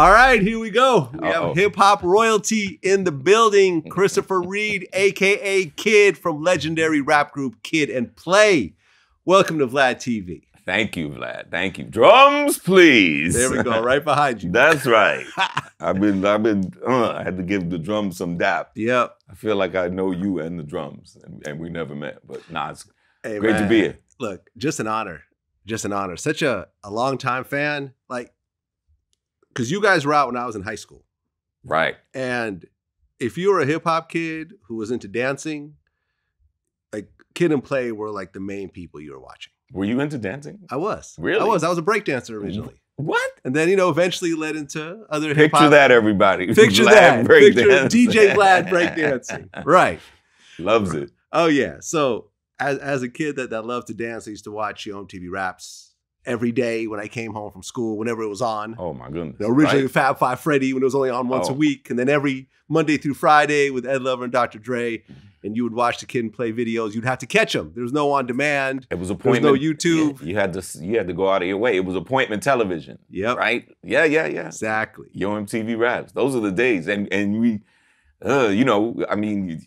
All right, here we go. We Uh-oh. have hip hop royalty in the building. Christopher Reid, aka Kid from legendary rap group Kid and Play. Welcome to Vlad TV. Thank you, Vlad. Thank you. Drums, please. There we go, right behind you. That's right. I've been, I've been, uh, I had to give the drums some dap. Yep. I feel like I know you and the drums, and, and we never met. But nah, it's Hey, great to be here. Look, just an honor. Just an honor. Such a, a long time fan. Like, because you guys were out when I was in high school. Right. And if you were a hip hop kid who was into dancing, like Kid and Play were like the main people you were watching. Were you into dancing? I was. Really? I was. I was a breakdancer originally. What? And then, you know, eventually led into other hip Picture hop. that, everybody. Picture Vlad that. Picture. DJ Vlad breakdancing. Right. Loves it. Oh, yeah. So as, as a kid that, that loved to dance, I used to watch you know, MTV Raps every day when I came home from school, whenever it was on. Oh my goodness. You know, originally Right? Fab Five Freddy when it was only on once a Oh. week, and then every Monday through Friday with Ed Lover and Dr. Dre, and you would watch the kid and play videos. You'd have to catch them. There was no on demand. It was appointment. There was no YouTube. You had to. You had to go out of your way. It was appointment television. Yep. Right. Yeah. Yeah. Yeah. Exactly. Yo MTV raps. Those are the days, and and we, uh, you know, I mean,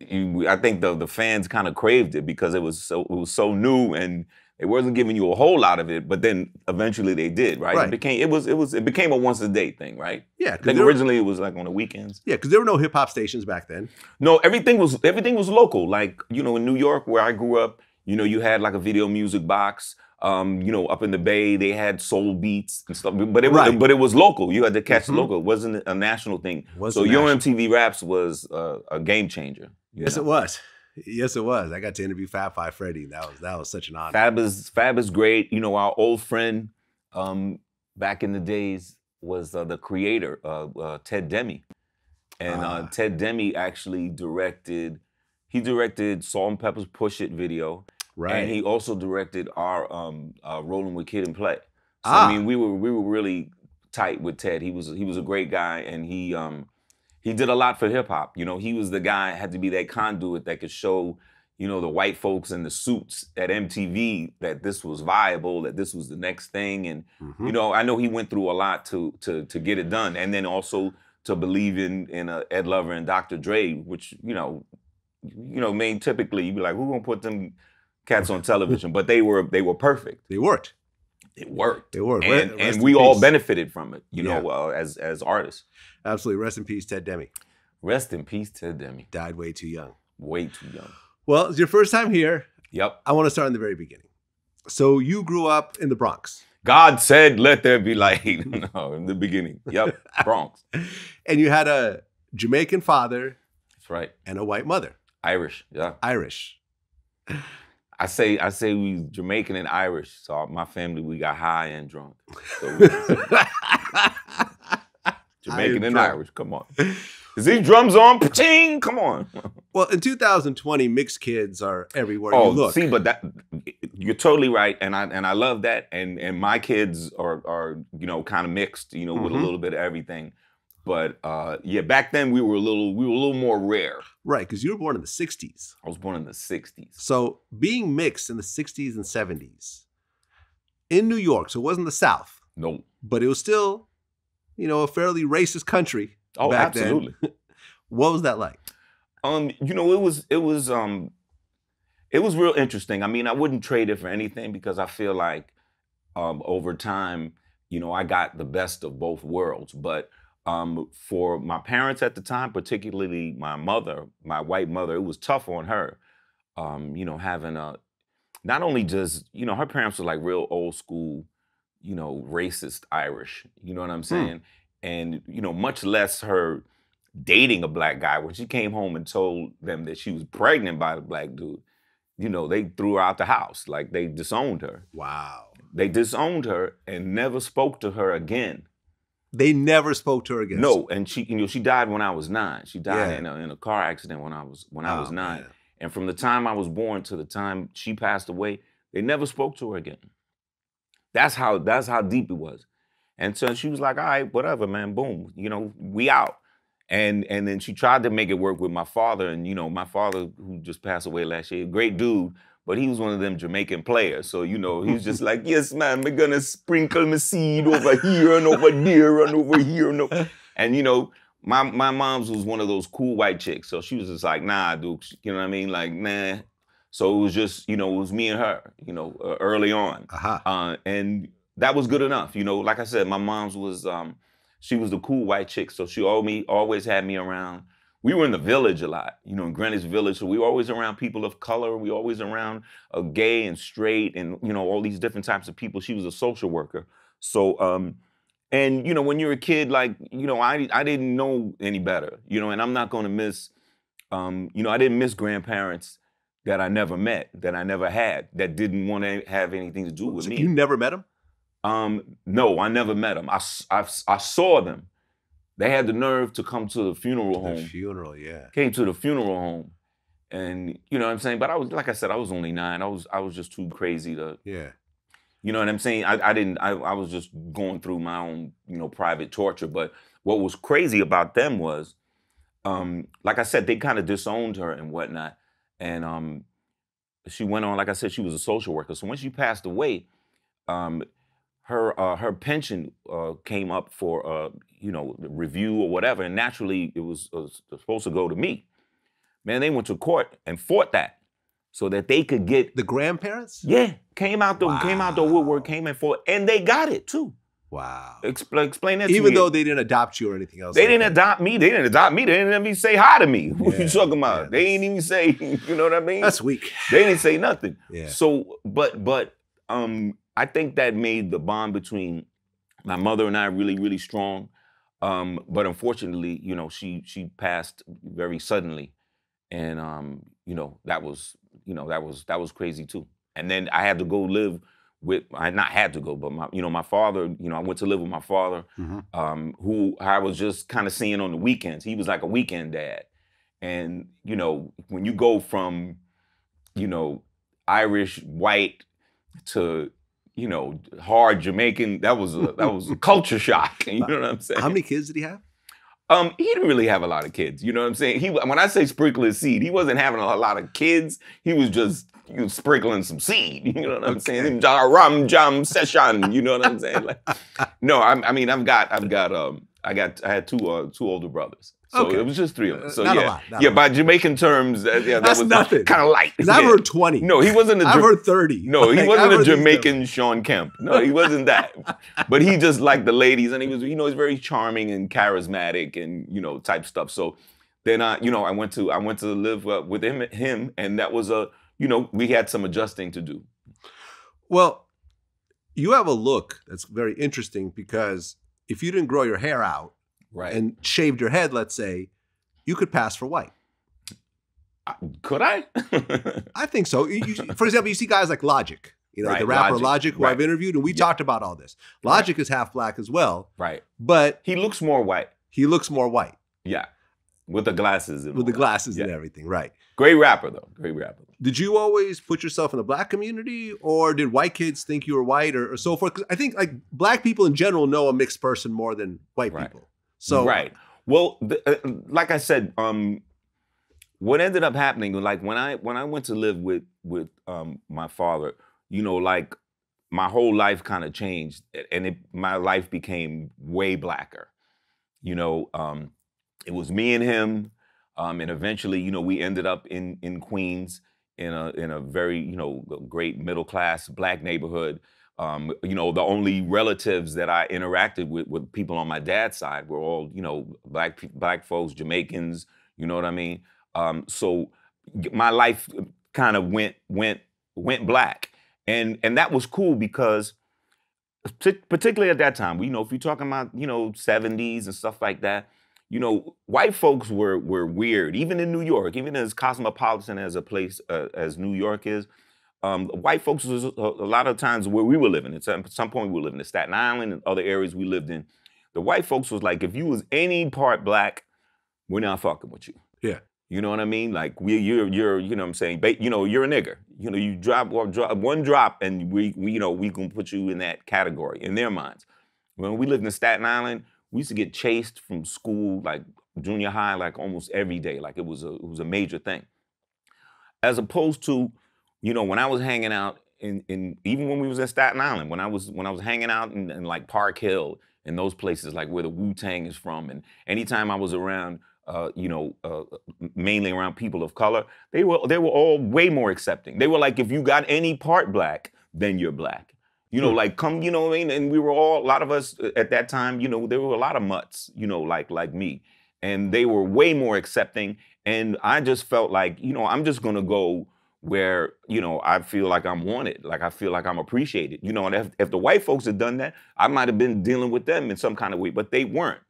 you, I think the the fans kind of craved it because it was so it was so new and they wasn't giving you a whole lot of it, but then eventually they did, right? Right. It became it was it was it became a once a day thing, right? Yeah. I Because think there, originally it was like on the weekends. Yeah, because there were no hip hop stations back then. No, everything was everything was local. Like you know, in New York where I grew up, you know, you had like a video music box. Um, you know, up in the Bay, they had soul beats and stuff, but it was Right. but it was local. You had to catch Mhm. the local. It wasn't a national thing. Wasn't so your. MTV Raps was uh, a game changer. Yes, know? it was. Yes, it was. I got to interview Fab Five Freddy. That was that was such an honor. Fab is Fab is great. You know, our old friend um, back in the days was uh, the creator, uh, uh, Ted Demme, and Ah. uh, Ted Demme actually directed. He directed Salt-N-Pepa's "Push It" video, right. and he also directed our um, uh, "Rolling with Kid and Play." So Ah. I mean, we were we were really tight with Ted. He was he was a great guy, and he um, he did a lot for hip hop. You know, he was the guy had to be that conduit that could show you know the white folks in the suits at MTV that this was viable, that this was the next thing, and Mhm. you know, I know he went through a lot to to to get it done, and then also to believe in in uh, Ed Lover and Dr. Dre, which you know, you know, main typically you'd be like, who gonna put them cats on television? But they were they were perfect. they worked. It worked, They worked. and rest and in we all peace. benefited from it. You Yeah. know, uh, as as artists. Absolutely. Rest in peace, Ted Demme. Rest in peace, Ted Demme. Died way too young. Way too young. Well, it's your first time here. Yep. I want to start in the very beginning. So you grew up in the Bronx, God said, "Let there be light." no, in the beginning. Yep. Bronx. and you had a Jamaican father That's right. and a white mother, Irish. Yeah. Irish. I say I say we Jamaican and Irish. So my family we got high and drunk. So we- Jamaican and drunk. Irish. Come on. Is these drums on? Ching! Come on. Well, in 2020, mixed kids are everywhere oh, you look. see, but that you're totally right, and I and I love that. And and my kids are are you know kind of mixed, you know, with a Mhm. little bit of everything. But uh, yeah, back then we were a little we were a little more rare. right, because you were born in the 60s. I was born in the '60s. So being mixed in the 60s and 70s in New York, so it wasn't the South, No. but it was still, you know, a fairly racist country. Oh, Back then. absolutely. What was that like? Um, you know, it was it was um it was real interesting. I mean, I wouldn't trade it for anything because I feel like um over time, you know, I got the best of both worlds. But um for my parents at the time, particularly my mother, my white mother, it was tough on her. Um, you know, having a not only just, you know, her parents were like real old school, you know, racist Irish. You know what I'm saying? And, you know, much less her dating a black guy. When she came home and told them that she was pregnant by the black dude, you know, they threw her out the house. Like they disowned her. Wow. They disowned her and never spoke to her again. They never spoke to her again. No, and she, you know, she died when I was nine. She died Yeah. in, a, in a car accident when I was when I oh, was nine. man. And from the time I was born to the time she passed away, they never spoke to her again. That's how that's how deep it was. And so she was like, all right, whatever, man, boom. You know, we out. And and then she tried to make it work with my father. And you know, my father, who just passed away last year, great dude, but he was one of them Jamaican players. So, you know, he was just like, yes, man, we're gonna sprinkle my seed over here and over there and over here. And, over. and you know, my my mom's was one of those cool white chicks. So she was just like, nah, Duke, you know what I mean? Like, nah. So it was just, you know, it was me and her, you know, uh, early on. Uh-huh. Uh, and that was good enough. You know, like I said, my mom's was um, she was the cool white chick, so she always always had me around we were in the village a lot, you know, in Greenwich Village. So we were always around people of color. We were always around uh, gay and straight and, you know, all these different types of people. She was a social worker. So, um, and, you know, when you're a kid, like, you know, I, I didn't know any better, you know, and I'm not going to miss, um, you know, I didn't miss grandparents that I never met, that I never had, that didn't want to have anything to do with So me. you never met them? Um, no, I never met them. I I saw them. They had the nerve to come to the funeral home. The funeral, yeah. Came to the funeral home, and you know what I'm saying. But I was, like I said, I was only nine. I was, I was just too crazy to, Yeah. you know what I'm saying. I, I didn't. I, I was just going through my own, you know, private torture. But what was crazy about them was, um, like I said, they kind of disowned her and whatnot, and um, she went on. Like I said, she was a social worker. So when she passed away, um, her uh, her pension uh, came up for uh, you know review or whatever, and naturally it was, was supposed to go to me. Man, they went to court and fought that so that they could get The grandparents? yeah came out the came out the woodwork Wow. came and fought and they got it too. Wow. Expl- explain that to Even though they didn't adopt you or anything else. They like didn't that. adopt me. They didn't adopt me. They didn't even say hi to me. What Yeah, you talking about? yeah, they ain't even say, you know what I mean? That's weak. they didn't say nothing. Yeah. So, but but um, I think that made the bond between my mother and I really really strong. Um, but unfortunately, you know, she she passed very suddenly, and um, you know that was you know that was that was crazy too. And then I had to go live with I not had to go, but my you know my father. You know, I went to live with my father, Mhm. um, who I was just kind of seeing on the weekends. He was like a weekend dad, and you know when you go from you know Irish white to you know hard Jamaican, that was a that was a culture shock. You know what I'm saying? How many kids did he have? Um, he didn't really have a lot of kids. You know what I'm saying? He when I say sprinkling seed, he wasn't having a lot of kids. He was just you know, sprinkling some seed. You know what I'm Okay. saying? Rum jam session. You know what I'm saying? Like, no, I, I mean I've got I've got um I got I had two uh, two older brothers. So Okay. it was just three of Uh, us. So not yeah, lot, yeah. By Jamaican terms, uh, yeah, that That's was nothing. kind of light. Because I've heard 20. No, he wasn't a I've heard 30. no, he Like, wasn't I've a Jamaican Shawn Kemp. No, he wasn't that. but he just liked the ladies, and he was, you know, he's very charming and charismatic, and you know, type stuff. So then I, you know, I went to I went to live uh, with him, him, and that was a, you know, we had some adjusting to do. Well, you have a look that's very interesting because if you didn't grow your hair out Right. and shaved your head, let's say, you could pass for white. Could I? I think so. You- you- for example, you see guys like Logic, you know, Right, the rapper Logic, Logic, who right. I've interviewed, and we Yeah. talked about all this. Logic is half black as well, right. but He looks more white. he looks more white Yeah. With the glasses. And with the glasses and everything, right? Great rapper though. Great rapper. Did you always put yourself in the black community, or did white kids think you were white, or, or so forth? 'Cause I think like black people in general know a mixed person more than white Right. people. So right. Well, the, uh, like I said, um, what ended up happening, like when I when I went to live with with um, my father, you know, like my whole life kind of changed, and it, my life became way blacker. You know, um, it was me and him, um, and eventually, you know, we ended up in in Queens in a in a very you know great middle class black neighborhood. Um, you know, the only relatives that I interacted with, with people on my dad's side, were all you know black black folks, Jamaicans. You know what I mean? Um, so my life kind of went went went black, and and that was cool because particularly at that time, you know, if you're talking about you know 70s and stuff like that, you know, white folks were were weird, even in New York, even as cosmopolitan as a place uh, as New York is. Um, white folks was a, a lot of times where we were living. At some, some point, we were living in Staten Island and other areas we lived in. The white folks was like, if you was any part black, we're not fucking with you. Yeah. You know what I mean? Like we, you're, you're, you know what I'm saying? Ba- you know, you're a nigger. You know, you drop, or drop one drop, and we, we, you know, we can put you in that category in their minds. When we lived in Staten Island, we used to get chased from school, like junior high, like almost every day. Like it was a, it was a major thing. As opposed to, you know, when I was hanging out in, in even when we was in Staten Island, when I was when I was hanging out in, in like Park Hill and those places, like where the Wu Tang is from, and anytime I was around, uh, you know, uh, mainly around people of color, they were they were all way more accepting. They were like, if you got any part black, then you're black. You know, Hmm. like come, you know what I mean? And we were all a lot of us uh, at that time, you know, there were a lot of mutts, you know, like like me. And they were way more accepting. And I just felt like, you know, I'm just gonna go where, you know, I feel like I'm wanted, like I feel like I'm appreciated. You know, and if, if the white folks had done that, I might have been dealing with them in some kind of way, but they weren't.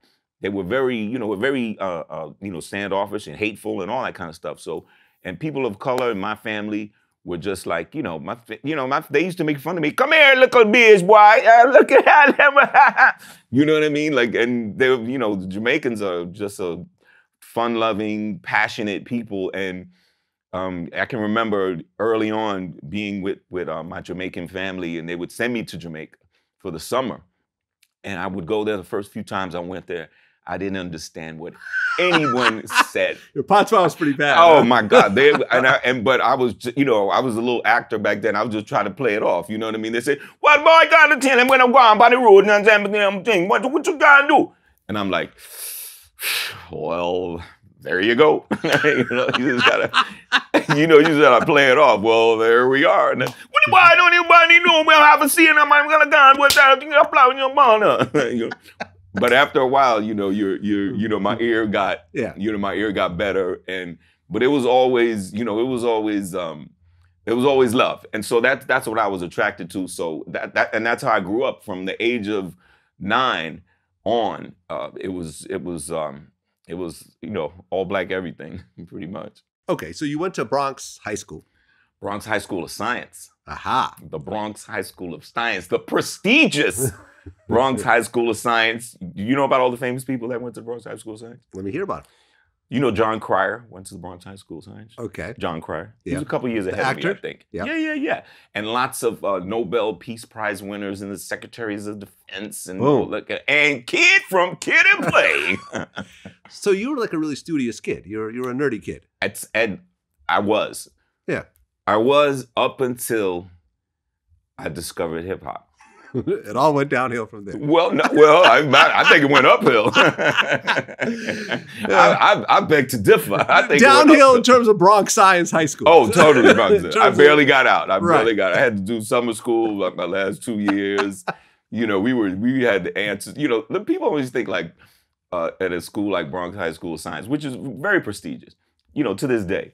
They were very, you know, very uh, uh you know, standoffish and hateful and all that kind of stuff. So and people of color in my family were just like, you know, my, you know, my, they used to make fun of me. Come here, little bitch, boy. Uh, look at that. you know what I mean? Like, and they, you know, the Jamaicans are just a fun-loving, passionate people, and um, I can remember early on being with with uh, my Jamaican family, and they would send me to Jamaica for the summer, and I would go there. The first few times I went there, I didn't understand what anyone said. Your patois was pretty bad. Oh huh? my God! They and I, and but I was you know I was a little actor back then. I was just trying to play it off. You know what I mean? They said, "What boy got to tell him when I'm going by the road and I'm thing? What what you gotta do?" And I'm like, "Well, there you go. you know, you just gotta, you know, you just gotta play it off. Well, there we are. And then, boy don't anybody know? We have a scene. I'm gonna go what's that? You in your mana. But after a while, you know, you're you're you know, my ear got Yeah. you know, my ear got better and but it was always, you know, it was always um it was always love. And so that that's what I was attracted to. So that that and that's how I grew up from the age of 9 on. Uh it was it was um it was, you know, all black everything pretty much. Okay, so you went to Bronx High School. Bronx High School of Science. Aha. The Bronx High School of Science, the prestigious Bronx High School of Science. You know about all the famous people that went to Bronx High School of Science? Let me hear about it. You know Jon Cryer went to the Bronx High School Science. Okay. Jon Cryer. He was a couple years ahead of me, I think. Yeah. yeah, yeah, yeah. And lots of uh, Nobel Peace Prize winners and the secretaries of defense and Boom. look at and kid from Kid and Play. So you were like a really studious kid. You're you're a nerdy kid. It's, and I was. Yeah. I was up until I discovered hip hop. it all went downhill from there. Well, no, well, I, I think it went uphill. I, I, I beg to differ. I think Downhill in terms of Bronx Science High School. Oh, totally. Bronx. I terms of- barely got out. I Right. barely got. I had to do summer school like my last two years. you know, we were we had the answers. You know, the people always think like uh, at a school like Bronx High School of Science, which is very prestigious. You know, to this day.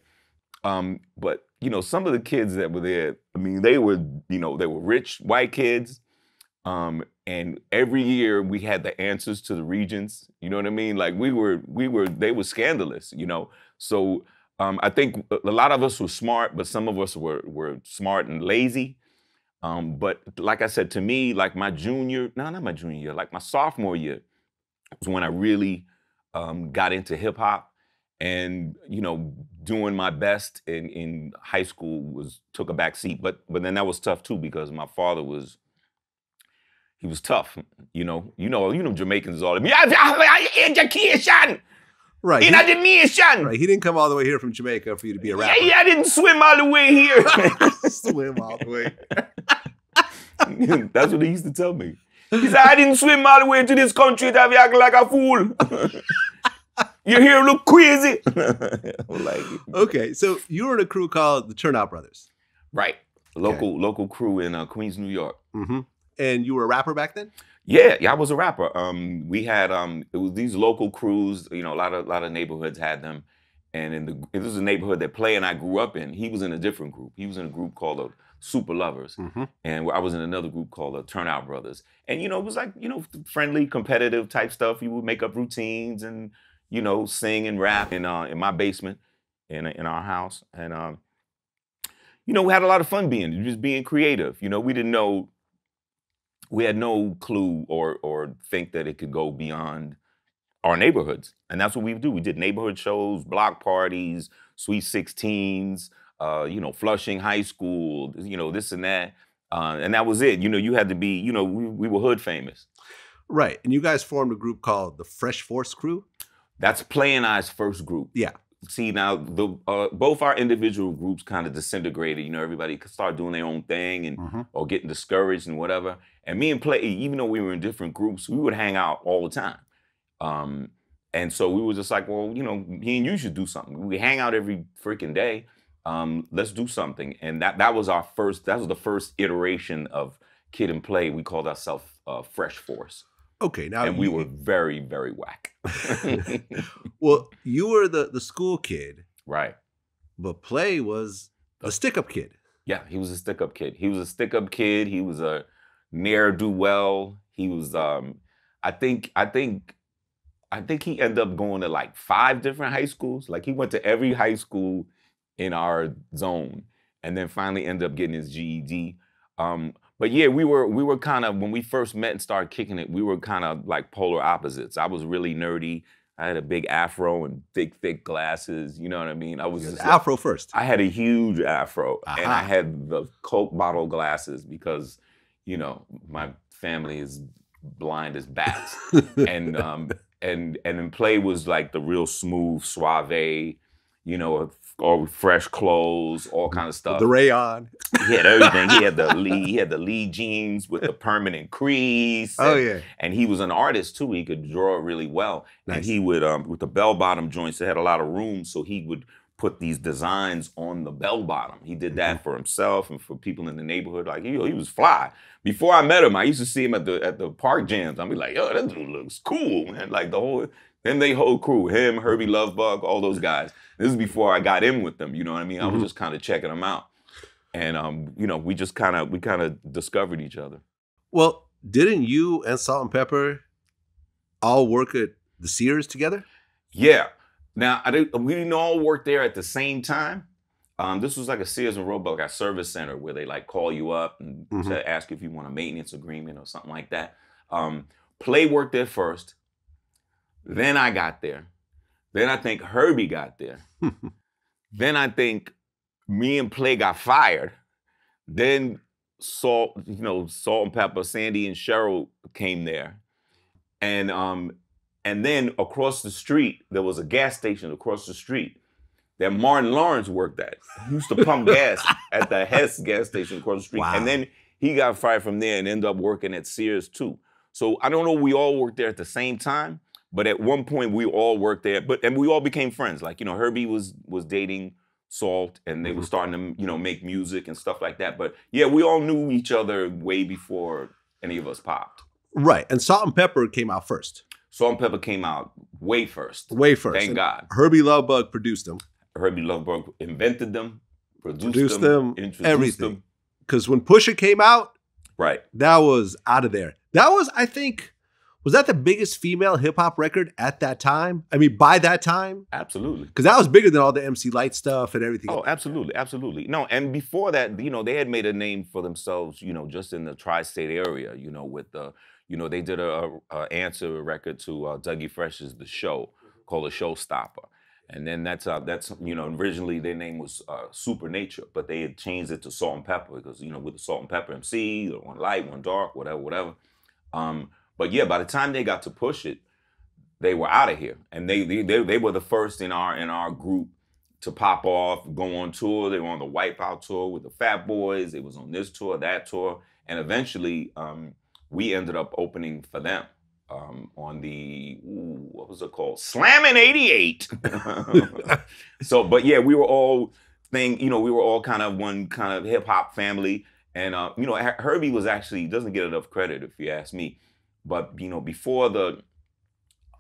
Um, but you know, some of the kids that were there, I mean, they were you know they were rich white kids. Um, and every year we had the answers to the regents. You know what I mean? Like we were, we were, they were scandalous. You know, so um, I think a lot of us were smart, but some of us were were smart and lazy. Um, but like I said, to me, like my junior, no, not my junior year, like my sophomore year was when I really um, got into hip hop, and you know, doing my best in in high school was took a back seat. But but then that was tough too because my father was he was tough. You know, you know, you know, Jamaicans is all education, right. He, education. right. He didn't come all the way here from Jamaica for you to be a rapper. yeah, I didn't swim all the way here. Swim all the way. That's what he used to tell me. He said, I didn't swim all the way to this country to have you act like a fool. Your hair look crazy. Like, Okay, so you were in a crew called the Turnout Brothers. right. Local local crew in uh, Queens, New York. Mm-hmm. And you were a rapper back then? Yeah, yeah, I was a rapper. Um, we had um, it was these local crews. You know, a lot of a lot of neighborhoods had them, and in the it was a neighborhood that Play and I grew up in. He was in a different group. He was in a group called the Super Lovers, Mm-hmm. and I was in another group called the Turnout Brothers. And you know, it was like you know, friendly, competitive type stuff. You would make up routines and you know, sing and rap in uh, in my basement in in our house, and um, you know, we had a lot of fun being just being creative. You know, we didn't know we had no clue or or think that it could go beyond our neighborhoods, and that's what we do. We did neighborhood shows, block parties, sweet sixteens, uh, you know, Flushing High School, you know, this and that, uh, and that was it. You know, you had to be, you know, we, we were hood famous. Right. And you guys formed a group called the Fresh Force Crew. That's Play and I's first group. Yeah. See now the uh, both our individual groups kind of disintegrated. You know, everybody could start doing their own thing and Mhm. or getting discouraged and whatever. And me and Play, even though we were in different groups, we would hang out all the time. Um, and so we were just like, well, you know, me and you should do something. We hang out every freaking day. Um, let's do something. And that that was our first. That was the first iteration of Kid and Play. We called ourselves uh, Fresh Force, Okay, now and we were very very whack. well, you were the the school kid, right. but Play was a stick up kid. Yeah, he was a stick up kid. He was a stick up kid. He was a ne'er do well. He was um I think I think I think he ended up going to like five different high schools. Like he went to every high school in our zone and then finally ended up getting his GED. Um but yeah, we were we were kind of when we first met and started kicking it, we were kind of like polar opposites. I was really nerdy. I had a big afro and thick, thick glasses. You know what I mean? I was just like- Afro first. I had a huge afro and I had the Coke bottle glasses because, you know, my family is blind as bats. and um and and then play was like the real smooth, suave, you know, all fresh clothes, all kind of stuff. the rayon. he had everything. He had the Lee, he had the Lee jeans with the permanent crease. Oh and- yeah. and he was an artist too. He could draw really well, Nice. and he would um, with the bell bottom joints. They had a lot of room, so he would put these designs on the bell bottom. He did that Mm-hmm. for himself and for people in the neighborhood. Like he, he was fly. Before I met him, I used to see him at the at the park jams. I'd be like, yo, that dude looks cool, man. Like the whole then they whole crew, him, Herbie Lovebug, all those guys. This is before I got in with them. You know what I mean? I was Mhm. just kind of checking them out, and um, you know, we just kind of we kind of discovered each other. Well, didn't you and Salt-N-Pepa all work at the Sears together? Yeah. Now I didn't, we didn't all work there at the same time. Um, this was like a Sears and Roebuck at service center where they like call you up and Mhm. say, ask if you want a maintenance agreement or something like that. Um, Play worked there first. Then I got there. Then I think Hurby got there. then I think me and Play got fired. Then Salt, you know, Salt-N-Pepa, Sandy and Cheryl came there. And um, and then across the street, there was a gas station across the street that Martin Lawrence worked at. He used to pump gas at the Hess gas station across the street. Wow. And then he got fired from there and ended up working at Sears too. So I don't know, we all worked there at the same time, but at one point we all worked there. But and we all became friends. Like, you know, Hurby was was dating Salt and they were Mhm. starting to, you know, make music and stuff like that. But yeah, we all knew each other way before any of us popped. Right. And Salt-N-Pepa came out first. Salt-N-Pepa came out way first. Way first. Thank And God. Hurby Luv Bug produced them. Hurby Luv Bug invented them, produced, Produced them, them, introduced everything. them. Because when Push It came out, Right. that was out of there. That was, I think, was that the biggest female hip hop record at that time? I mean, by that time? Absolutely. Because that was bigger than all the MC Lyte stuff and everything. Oh, absolutely, absolutely. No, and before that, you know, they had made a name for themselves, you know, just in the tri-state area, you know, with the, you know, they did a, a, a answer record to uh, Dougie Fresh's The Show called The Showstopper. And then that's uh, that's you know originally their name was uh, Super Nature, but they had changed it to Salt-N-Pepa because you know with the Salt and Pepper MC, one light, one dark, whatever, whatever. Um, but yeah, by the time they got to push it, they were out of here, and they, they they were the first in our in our group to pop off, go on tour. They were on the Wipeout tour with the Fat Boys. It was on this tour, that tour, and eventually um, we ended up opening for them um, on the ooh, what was it called? Slammin' '88. so, but yeah, we were all thing. You know, we were all kind of one kind of hip hop family, and uh, you know, Hurby was actually doesn't get enough credit if you ask me. But you know, before the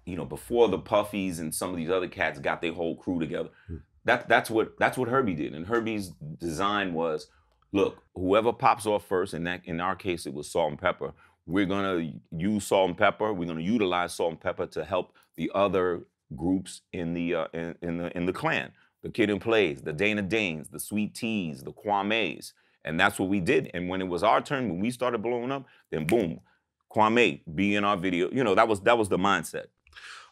you know, before the Puffies and some of these other cats got their whole crew together, Hmm. that that's what that's what Hurby did. And Hurby's design was, look, whoever pops off first, and that in our case it was Salt-N-Pepa. We're gonna use Salt-N-Pepa. We're gonna utilize Salt-N-Pepa to help the other groups in the uh, in, in the in the clan. The Kid and Plays, the Dana Danes, the Sweet Tees, the Kwame's, and that's what we did. And when it was our turn, when we started blowing up, then boom, Kwame be in our video. You know that was that was the mindset.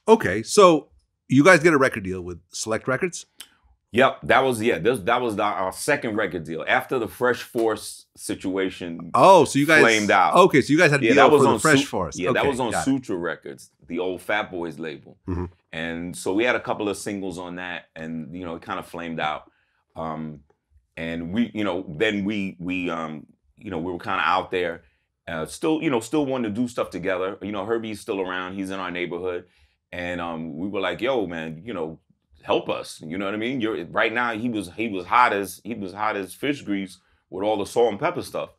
Okay, so you guys get a record deal with Select Records. Yep, that was yeah. This, that was our, our second record deal after the Fresh Force situation. Oh, so you guys Flamed out. Okay, so you guys had a yeah, deal that was on the Fresh Su- Force. Yeah, that was on got it. Sutra Records, the old Fat Boys label, Mhm. and so we had a couple of singles on that, and you know it kind of flamed out. Um, and we, you know, then we we um, you know we were kind of out there, uh, still you know still wanting to do stuff together. You know, Hurby's still around; he's in our neighborhood, and um, we were like, "Yo, man, you know." Help us, you know what I mean. You're right now. He was he was hot as he was hot as fish grease with all the Salt-N-Pepa stuff.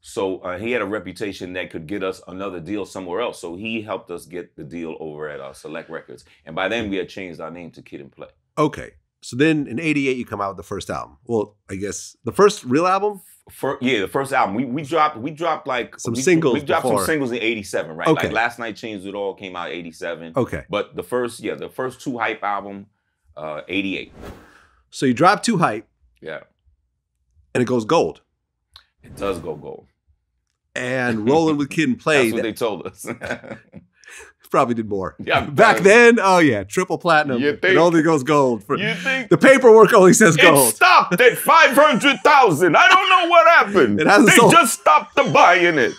So uh, he had a reputation that could get us another deal somewhere else. So he helped us get the deal over at uh, Select Records. And by then we had changed our name to Kid and Play. Okay, so then in '88 you come out with the first album. Well, I guess the first real album. For, yeah, the first album we we dropped we dropped like Some we, singles We dropped before. some singles in '87, right? Okay. Like Last Night Changed It All came out '87. Okay, But the first yeah the first two hype album, uh, '88. so you drop two hype Yeah, and it goes gold. it does go gold. And rolling with Kid and Play That's what they told us. probably did more. Yeah, Back then, oh yeah, triple platinum. You It think? only goes gold. For, you think the paperwork only says gold? It stopped at 500,000. I don't know what happened. It hasn't they sold. just stopped the buying it.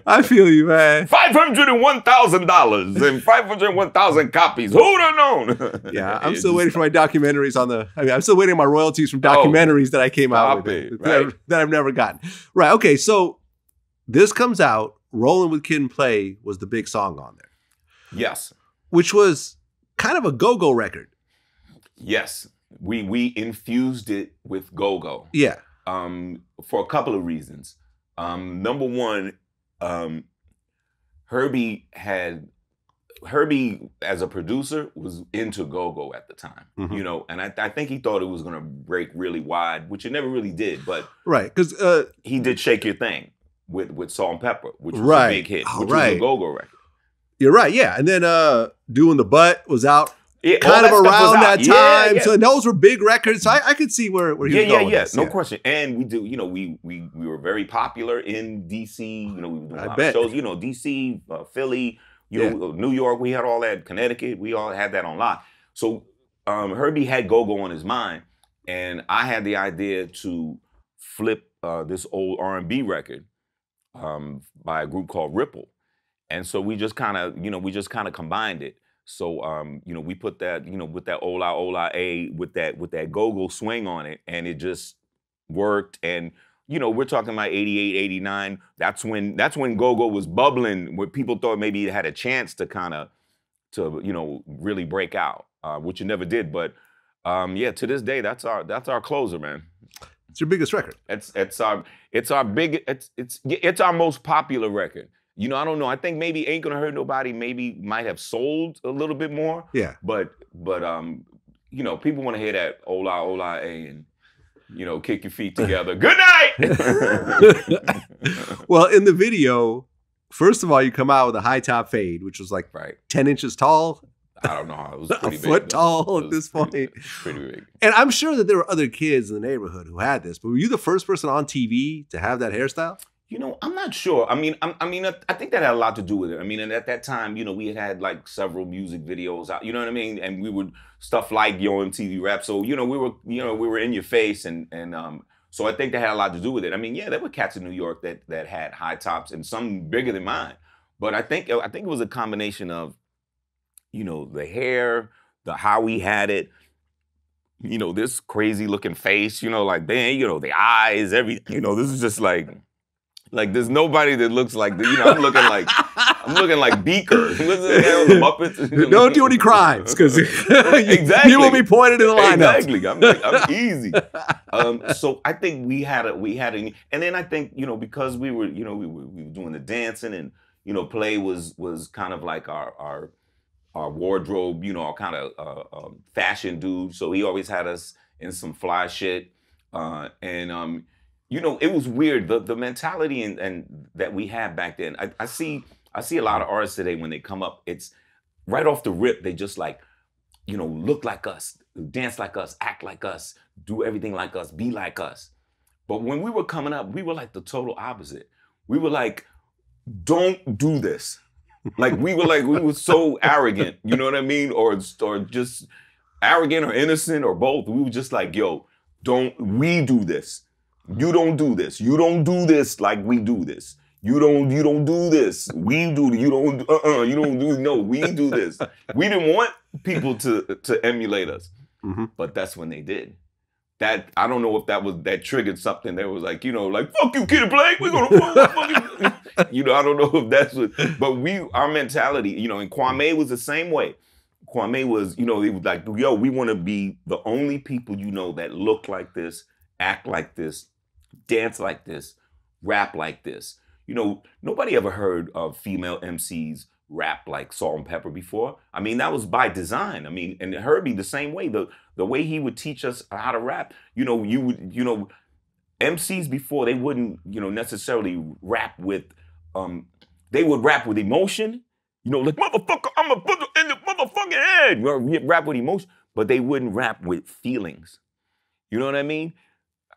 I feel you, man. $501,000 and 501,000 copies. Who'd have known? Yeah, I'm still waiting for my documentaries on the. I mean, I'm still waiting on my royalties from oh, documentaries that I came out Oh, with it, that, I've, that I've never gotten. Right. Okay. So this comes out. Rolling with Kid and Play was the big song on there, Yes. which was kind of a go-go record. Yes. We we infused it with go-go. Yeah. um, for a couple of reasons. Um, number one, um, Hurby had Hurby as a producer was into go-go at the time, Mhm. you know, and I, I think he thought it was going to break really wide, which it never really did. But Right. Because uh, he did "Shake Your Thing" with with Salt-N-Pepa, which was Right. a big hit, which was a go-go record. you're right. Yeah. And then uh, doing the butt was out Yeah, kind of that around that time. yeah. So those were big records. So I, I could see where where he yeah, was yeah, going with yeah, no question. And we do, you know, we we we were very popular in DC. You know, we were doing I a lot bet. of shows. You know, DC, uh, Philly, you know, New York. We had all that. Connecticut, we all had that on lock. So um, Hurby had Go Go on his mind, and I had the idea to flip uh, this old R and B record um, by a group called Ripple, and so we just kind of, you know, we just kind of combined it. So um, you know, we put that, you know, with that Ola Ola A with that with that go-go swing on it, and it just worked. And you know, we're talking about 88, 89. That's when that's when go-go was bubbling, where people thought maybe it had a chance to kind of to, you know, really break out, uh, which it never did. But um, yeah, to this day, that's our that's our closer, man. It's your biggest record. It's it's our it's our big it's it's it's our most popular record. You know, I don't know. I think maybe ain't gonna hurt nobody. Maybe might have sold a little bit more, Yeah. but but um, you know, people want to hear that ola ola a and you know, kick your feet together. Good night. Well, in the video, first of all, you come out with a high top fade, which was like right. 10 inches tall, I don't know how it was a big. foot tall at this point. pretty- Pretty big. And I'm sure that there were other kids in the neighborhood who had this, but were you the first person on TV to have that hairstyle? You know, I'm not sure. I mean, I'm, I mean, I, I think that had a lot to do with it. I mean, and at that time, you know, we had had like several music videos out. You know what I mean? And we would stuff like Yo MTV Rap. So you know, we were, you know, we were in your face, and and um, so I think that had a lot to do with it. I mean, yeah, there were cats in New York that that had high tops and some bigger than mine. But I think I think it was a combination of, you know, the hair, the how he had it. You know, this crazy looking face. You know, like man, you know, the eyes, everything. You know, this is just like. Like there's nobody that looks like you know I'm looking like I'm looking like Beaker. What's the hell, the Muppets? Don't do any crimes because Exactly. you will be pointed in the lineup. Exactly. I'm like I'm easy. Um, so I think we had a we had a and then I think you know because we were you know we were, we were doing the dancing and you know play was was kind of like our our our wardrobe you know our kind of uh, um, fashion dude. So he always had us in some fly shit uh, and um, you know it was weird the the mentality and, and that we had back then. I, I see I see a lot of artists today when they come up it's right off the rip they just like you know, look like us, dance like us, act like us, do everything like us, be like us. But when we were coming up, we were like the total opposite. We were like, don't do this. Like we were like, we were so arrogant, you know what I mean? Or or just arrogant or innocent or both. We were just like, yo, don't we do this? You don't do this. You don't do this like we do this. You don't you don't do this. We do you don't uh-uh, you don't do no, we do this. We didn't want people to to emulate us. Mm-hmm. But that's when they did. That I don't know if that was that triggered something that was like, you know, like fuck you, Kid Play. We're gonna fuck you. you know, I don't know if that's what but we our mentality, you know, and Kwame was the same way. Kwame was, you know, he was like, yo, we want to be the only people you know that look like this, act like this, dance like this, rap like this. You know, nobody ever heard of female MCs rap like Salt-N-Pepa before. I mean, that was by design. I mean, and Hurby the same way. The the way he would teach us how to rap, you know, you would, you know, MCs before they wouldn't, you know, necessarily rap with um they would rap with emotion. You know, like motherfucker, I'm a put in the motherfucking head. Or Rap with emotion, but they wouldn't rap with feelings. You know what I mean?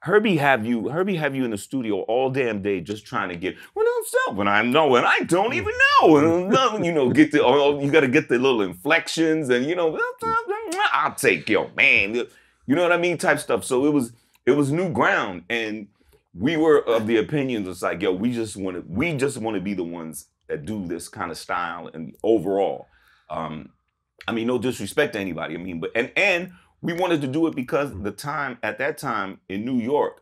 Hurby have you, Hurby have you in the studio all damn day just trying to get well himself, and I know, and I don't even know, and you know, get the oh, you got to get the little inflections, and you know, I'll take your man, you know what I mean, type stuff. So it was it was new ground, and we were of the opinions it's like, yo, we just want to, we just want to be the ones that do this kind of style and overall. Um, I mean, no disrespect to anybody. I mean, but and and we wanted to do it because the time at that time in New York,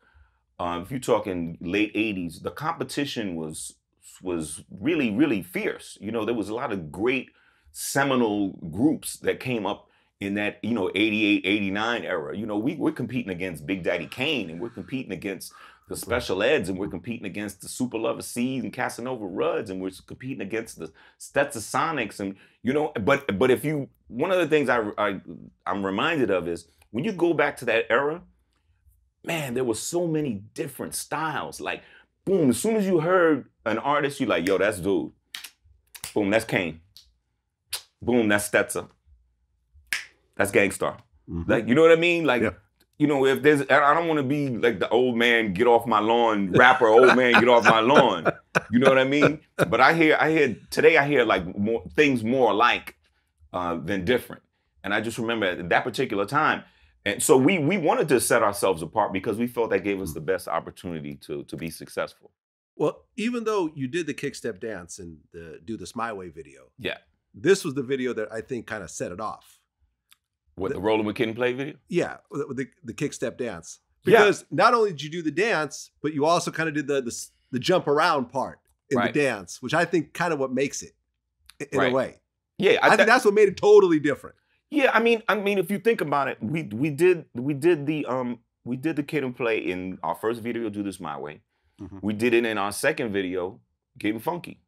uh, if you're talking late '80s, the competition was was really really fierce. You know, there was a lot of great seminal groups that came up in that you know 88 89 era you know we, we're competing against big daddy kane and we're competing against the special eds and we're competing against the super lover seeds and casanova ruds and we're competing against the stetsasonics and you know but but if you one of the things I, I i'm reminded of is when you go back to that era man there were so many different styles. Like boom as soon as you heard an artist you like yo that's dude. Boom that's kane. Boom that's stetsa. That's Gang Starr. Mm-hmm. like you know what i mean? Like Yeah. You know if there's i don't want to be like the old man get off my lawn rapper old man get off my lawn you know what i mean but i hear i hear today i hear like more things more alike uh, than different and i just remember at that particular time and so we we wanted to set ourselves apart because we felt that gave us the best opportunity to to be successful Well, even though you did the kick step dance and the do this my way video, Yeah. this was the video that I think kind of set it off. What The- the Rolling with Kid and Play video Yeah, the the, the kick step dance. Yeah. Because not only did you do the dance, but you also kind of did the, the the jump around part in Right. the dance, which I think kind of what makes it in Right. a way. yeah I, think that's what made it totally different. Yeah, I mean, I mean, if you think about it, we we did we did the um we did the kid and play in our first video, do this my way. Mhm. We did it in our second video, getting funky,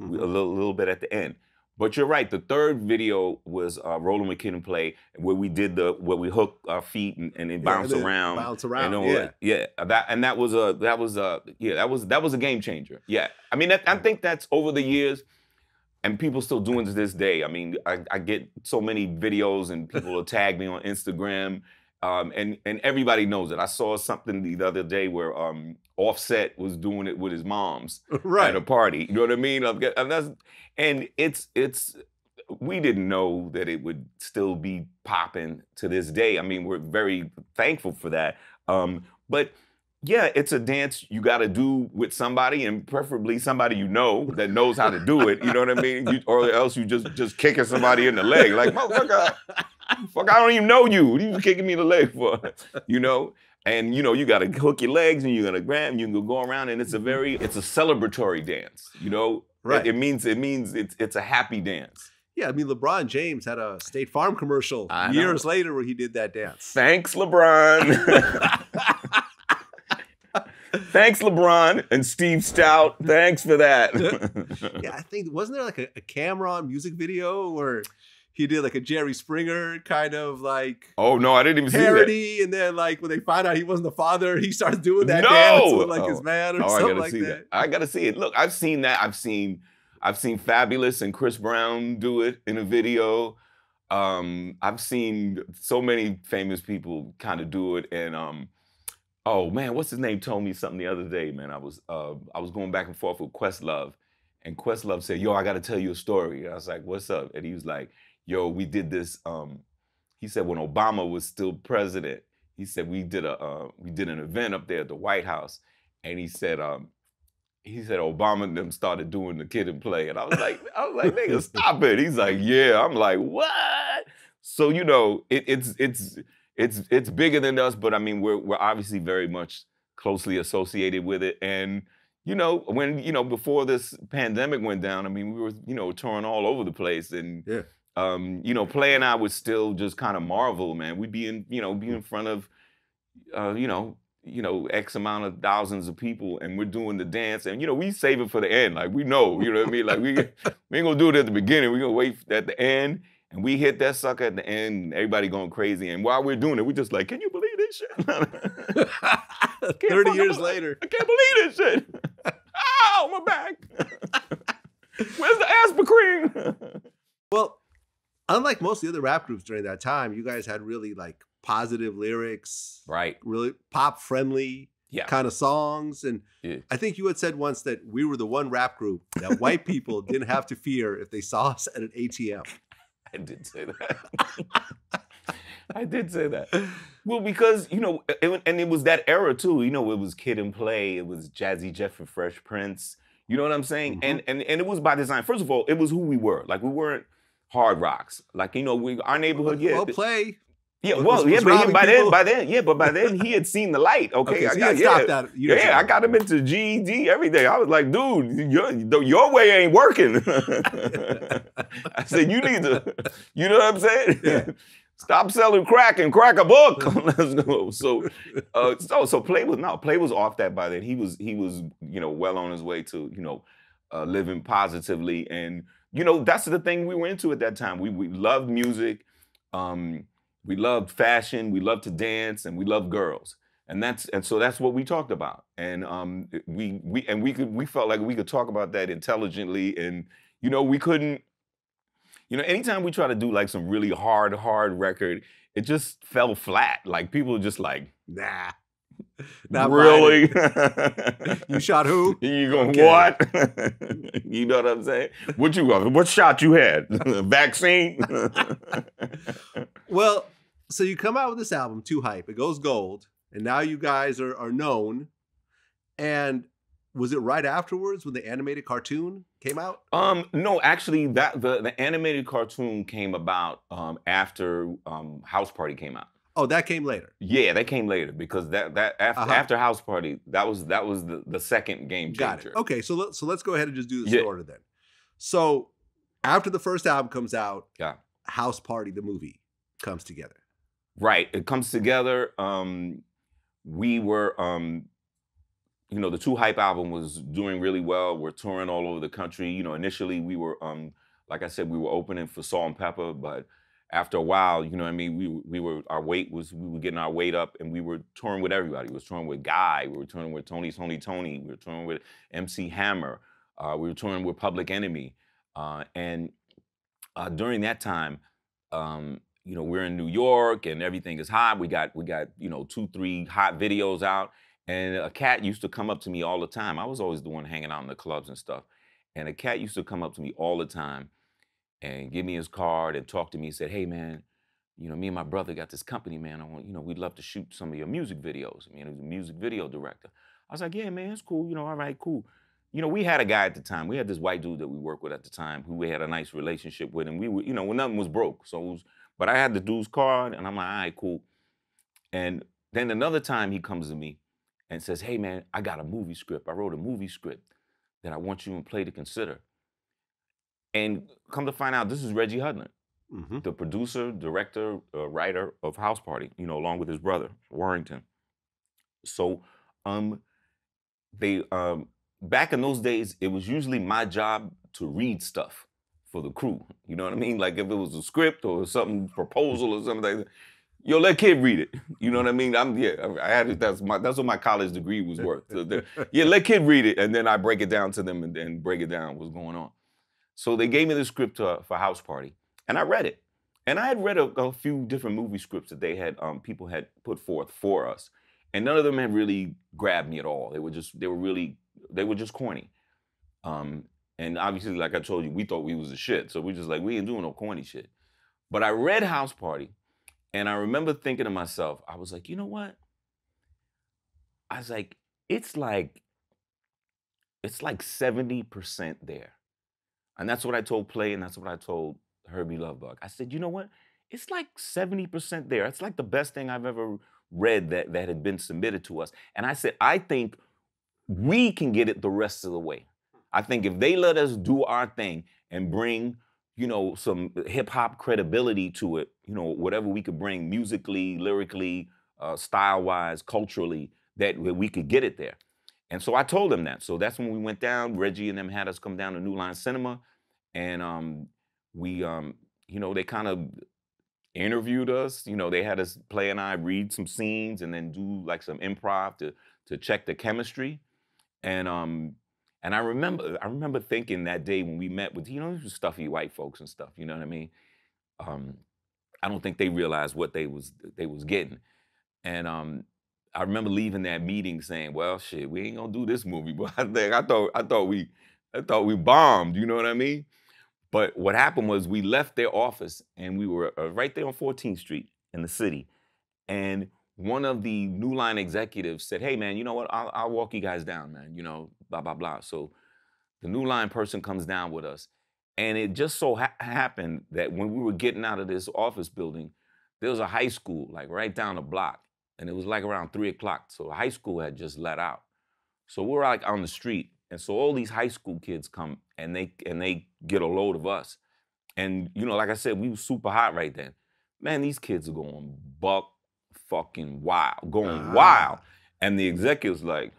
Mm-hmm. a little little bit at the end. But you're right. The third video was uh, Rolling with Kid and Play, where we did the where we hook our feet and, and Yeah, bounce and around. Bounce and around. all Yeah. that. yeah. That and that was a that was a yeah that was that was a game changer. Yeah, I mean that, I think that's over the years, and people still doing to this day. I mean, I, I get so many videos and people will tag me on Instagram, um, and and everybody knows it. I saw something the other day where um, Offset was doing it with his mom's right. at a party. You know what I mean? I'm that's and it's it's we didn't know that it would still be popping to this day. I mean, we're very thankful for that. Um, but yeah, it's a dance you got to do with somebody, and preferably somebody you know that knows how to do it. You know what I mean? You, or else you just just kicking somebody in the leg, like motherfucker, fuck, I don't even know you. What are you kicking me in the leg for? You know. And you know you got to hook your legs, and you're gonna grab, and you can go around, and it's a mm-hmm. very, it's a celebratory dance. You know, Right. It, it means it means it's it's a happy dance. Yeah, I mean LeBron James had a State Farm commercial years later where he did that dance. Thanks, LeBron. Thanks, LeBron and Steve Stoute. Thanks for that. yeah, I think wasn't there like a, a Cam'ron music video where he did like a Jerry Springer kind of like Oh no, I didn't even see that. parody, and then like when they find out he wasn't the father, he starts doing that No! dance with like Oh. his man or Oh, I something gotta like see that. that. I gotta see it. Look, I've seen that. I've seen, I've seen Fabolous and Chris Brown do it in a video. Um, I've seen so many famous people kind of do it, and um, oh man, what's his name? Told me something the other day, man. I was, uh, I was going back and forth with Questlove, and Questlove said, "Yo, I got to tell you a story." And I was like, "What's up?" And he was like, "Yo, we did this." Um, he said when Obama was still president, he said we did a uh, we did an event up there at the White House, and he said um, he said Obama and them started doing the kid and play, and I was like I was like nigga stop it. He's like yeah, I'm like what? So you know it, it's it's it's it's bigger than us, but I mean we're we're obviously very much closely associated with it, and you know when you know before this pandemic went down, I mean we were you know touring all over the place and. Yeah. Um, you know, Play and I would still just kind of marvel, man. We'd be in, you know, be in front of, uh, you know, you know, X amount of thousands of people, and we're doing the dance, and you know, we save it for the end. Like we know, you know what I mean? Like we, we ain't gonna do it at the beginning. We're gonna wait at the end, and we hit that sucker at the end. And everybody going crazy, and while we're doing it, we just like, can you believe this shit? Thirty years later, I can't believe this shit. Ow, my back. Where's the aspirin? well, unlike most of the other rap groups during that time, you guys had really like positive lyrics, right? Really pop friendly yeah. kind of songs. And Yeah. I think you had said once that we were the one rap group that white people didn't have to fear if they saw us at an ATM. I did say that. I did say that. Well, because you know, it, and it was that era too. You know, it was Kid and Play. It was Jazzy Jeff and Fresh Prince. You know what I'm saying? Mhm. And and and it was by design. First of all, it was who we were. Like we weren't hard rocks. Like you know, we our neighborhood. Yeah, Well, play. yeah. Well, was yeah, but he, robbing by then, by then, yeah, but by then he had seen the light. Okay, Okay, I so you got yeah. stopped that. You had Yeah, I got him into GED, everything. I was like, dude, your your way ain't working. I said, you need to, you know what I'm saying? Yeah. Stop selling crack and crack a book. Let's go. So, uh, so so play was no play was off that by then. He was he was you know well on his way to you know uh, living positively and you know that's the thing we were into at that time. We we loved music, um, we loved fashion, we loved to dance, and we loved girls and that's and so that's what we talked about and um we we and we could we felt like we could talk about that intelligently and you know we couldn't you know anytime we try to do like some really hard hard record it just fell flat like people just like Nah. Not really. You shot who? you going Okay. what you know what i'm saying what you got what shot you had vaccine Well, so you come out with this album, 2 Hype. It goes gold, and now you guys are are known. And was it right afterwards when the animated cartoon came out? Um, no, actually, that the, the animated cartoon came about um, after um, House Party came out. Oh, that came later. Yeah, that came later because that that after, Uh-huh. after House Party, that was that was the, the second game changer. Got it. Okay, so let, so let's go ahead and just do this Yeah. in order then. So after the first album comes out, Yeah. House Party the movie comes together. Right. It comes together. Um, we were, um, you know, the 2 Hype album was doing really well. We're touring all over the country. You know, initially we were, um, like I said, we were opening for Salt-N-Pepa, but after a while, you know, what I mean, we we were our weight was we were getting our weight up, and we were touring with everybody. We were touring with Guy. We were touring with Tony, Tony, Tony. We were touring with MC Hammer. Uh, we were touring with Public Enemy, uh, and uh, during that time, um, you know, we're in New York and everything is hot. We got we got you know two three hot videos out, and a cat used to come up to me all the time. I was always the one hanging out in the clubs and stuff, and a cat used to come up to me all the time, and give me his card and talk to me. and said, "Hey man, you know, me and my brother got this company, man. I want you know, we'd love to shoot some of your music videos. I mean, he was a music video director. I was like, yeah, man, it's cool. You know, all right, cool. You know, we had a guy at the time. We had this white dude that we worked with at the time who we had a nice relationship with, and we were, you know, when nothing was broke. So, was, but I had the dude's card, and I'm like, all right, cool. And then another time he comes to me and says, hey, man, I got a movie script. I wrote a movie script that I want you and play to consider. And come to find out, this is Reggie Hudlin Mhm. the producer, director, uh, writer of House Party, you know, along with his brother, Warrington. So, um, they, um, back in those days, it was usually my job to read stuff for the crew. You know what I mean? Like if it was a script or something, proposal or something like that. Yo, let kid read it. You know what I mean? I'm yeah. I had it. That's my. That's what my college degree was worth. So yeah, let kid read it, and then I break it down to them and then break it down what's going on. So they gave me the script uh, for House Party, and I read it. And I had read a, a few different movie scripts that they had um, people had put forth for us, and none of them had really grabbed me at all. They were just they were really they were just corny. Um, and obviously, like I told you, we thought we was the shit, so we just like we ain't doing no corny shit. But I read House Party, And I remember thinking to myself, I was like, you know what? I was like, it's like, it's like 70% there. And that's what I told Play, and that's what I told Hurby Luv Bug. I said, you know what? It's like 70% there. It's like the best thing I've ever read that, that had been submitted to us. And I said, I think we can get it the rest of the way. I think if they let us do our thing and bring, you know, some hip hop credibility to it, you know, whatever we could bring musically, lyrically, uh, style wise, culturally, that we could get it there. And so I told them that. So that's when we went down. Reggie and them had us come down to New Line Cinema, and um, we, um, you know, they kind of interviewed us. You know, they had us play and I read some scenes and then do like some improv to to check the chemistry. And um, and I remember I remember thinking that day when we met with you know these stuffy white folks and stuff. You know what I mean? Um, I don't think they realized what they was they was getting. And um, I remember leaving that meeting saying, "Well, shit, we ain't gonna do this movie." But I think I thought I thought we I thought we bombed. You know what I mean? But what happened was we left their office and we were uh, right there on 14th Street in the city, and one of the New Line executives said, "Hey, man, you know what? I'll, I'll walk you guys down, man. You know, blah blah blah." So the New Line person comes down with us, and it just so ha- happened that when we were getting out of this office building, there was a high school like right down the block and it was like around three o'clock. So high school had just let out. So we're like on the street, and so all these high school kids come and they and they get a load of us. And you know, like I said, we were super hot right then. Man, these kids are going buck fucking wild, going uh-huh. wild. And the executive's like,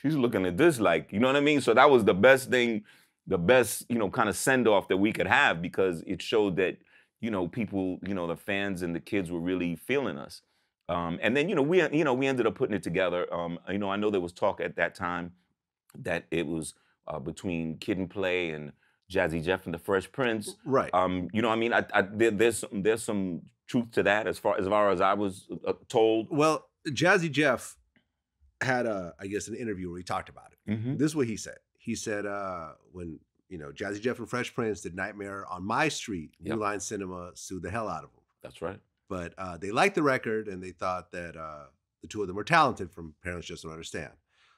she's looking at this like, you know what I mean? So that was the best thing, the best, you know, kind of send off that we could have because it showed that, you know, people, you know, the fans and the kids were really feeling us. Um, and then you know we you know we ended up putting it together. Um, you know I know there was talk at that time that it was uh, between Kid and Play and Jazzy Jeff and the Fresh Prince. Right. Um, you know I mean I, I, there, there's some, there's some truth to that as far as far as I was uh, told. Well, Jazzy Jeff had a I guess an interview where he talked about it. Mm-hmm. This is what he said. He said uh, when you know Jazzy Jeff and Fresh Prince did Nightmare on My Street, yep. New Line Cinema sued the hell out of them. That's right but uh, they liked the record and they thought that uh, the two of them were talented from Parents Just Don't Understand.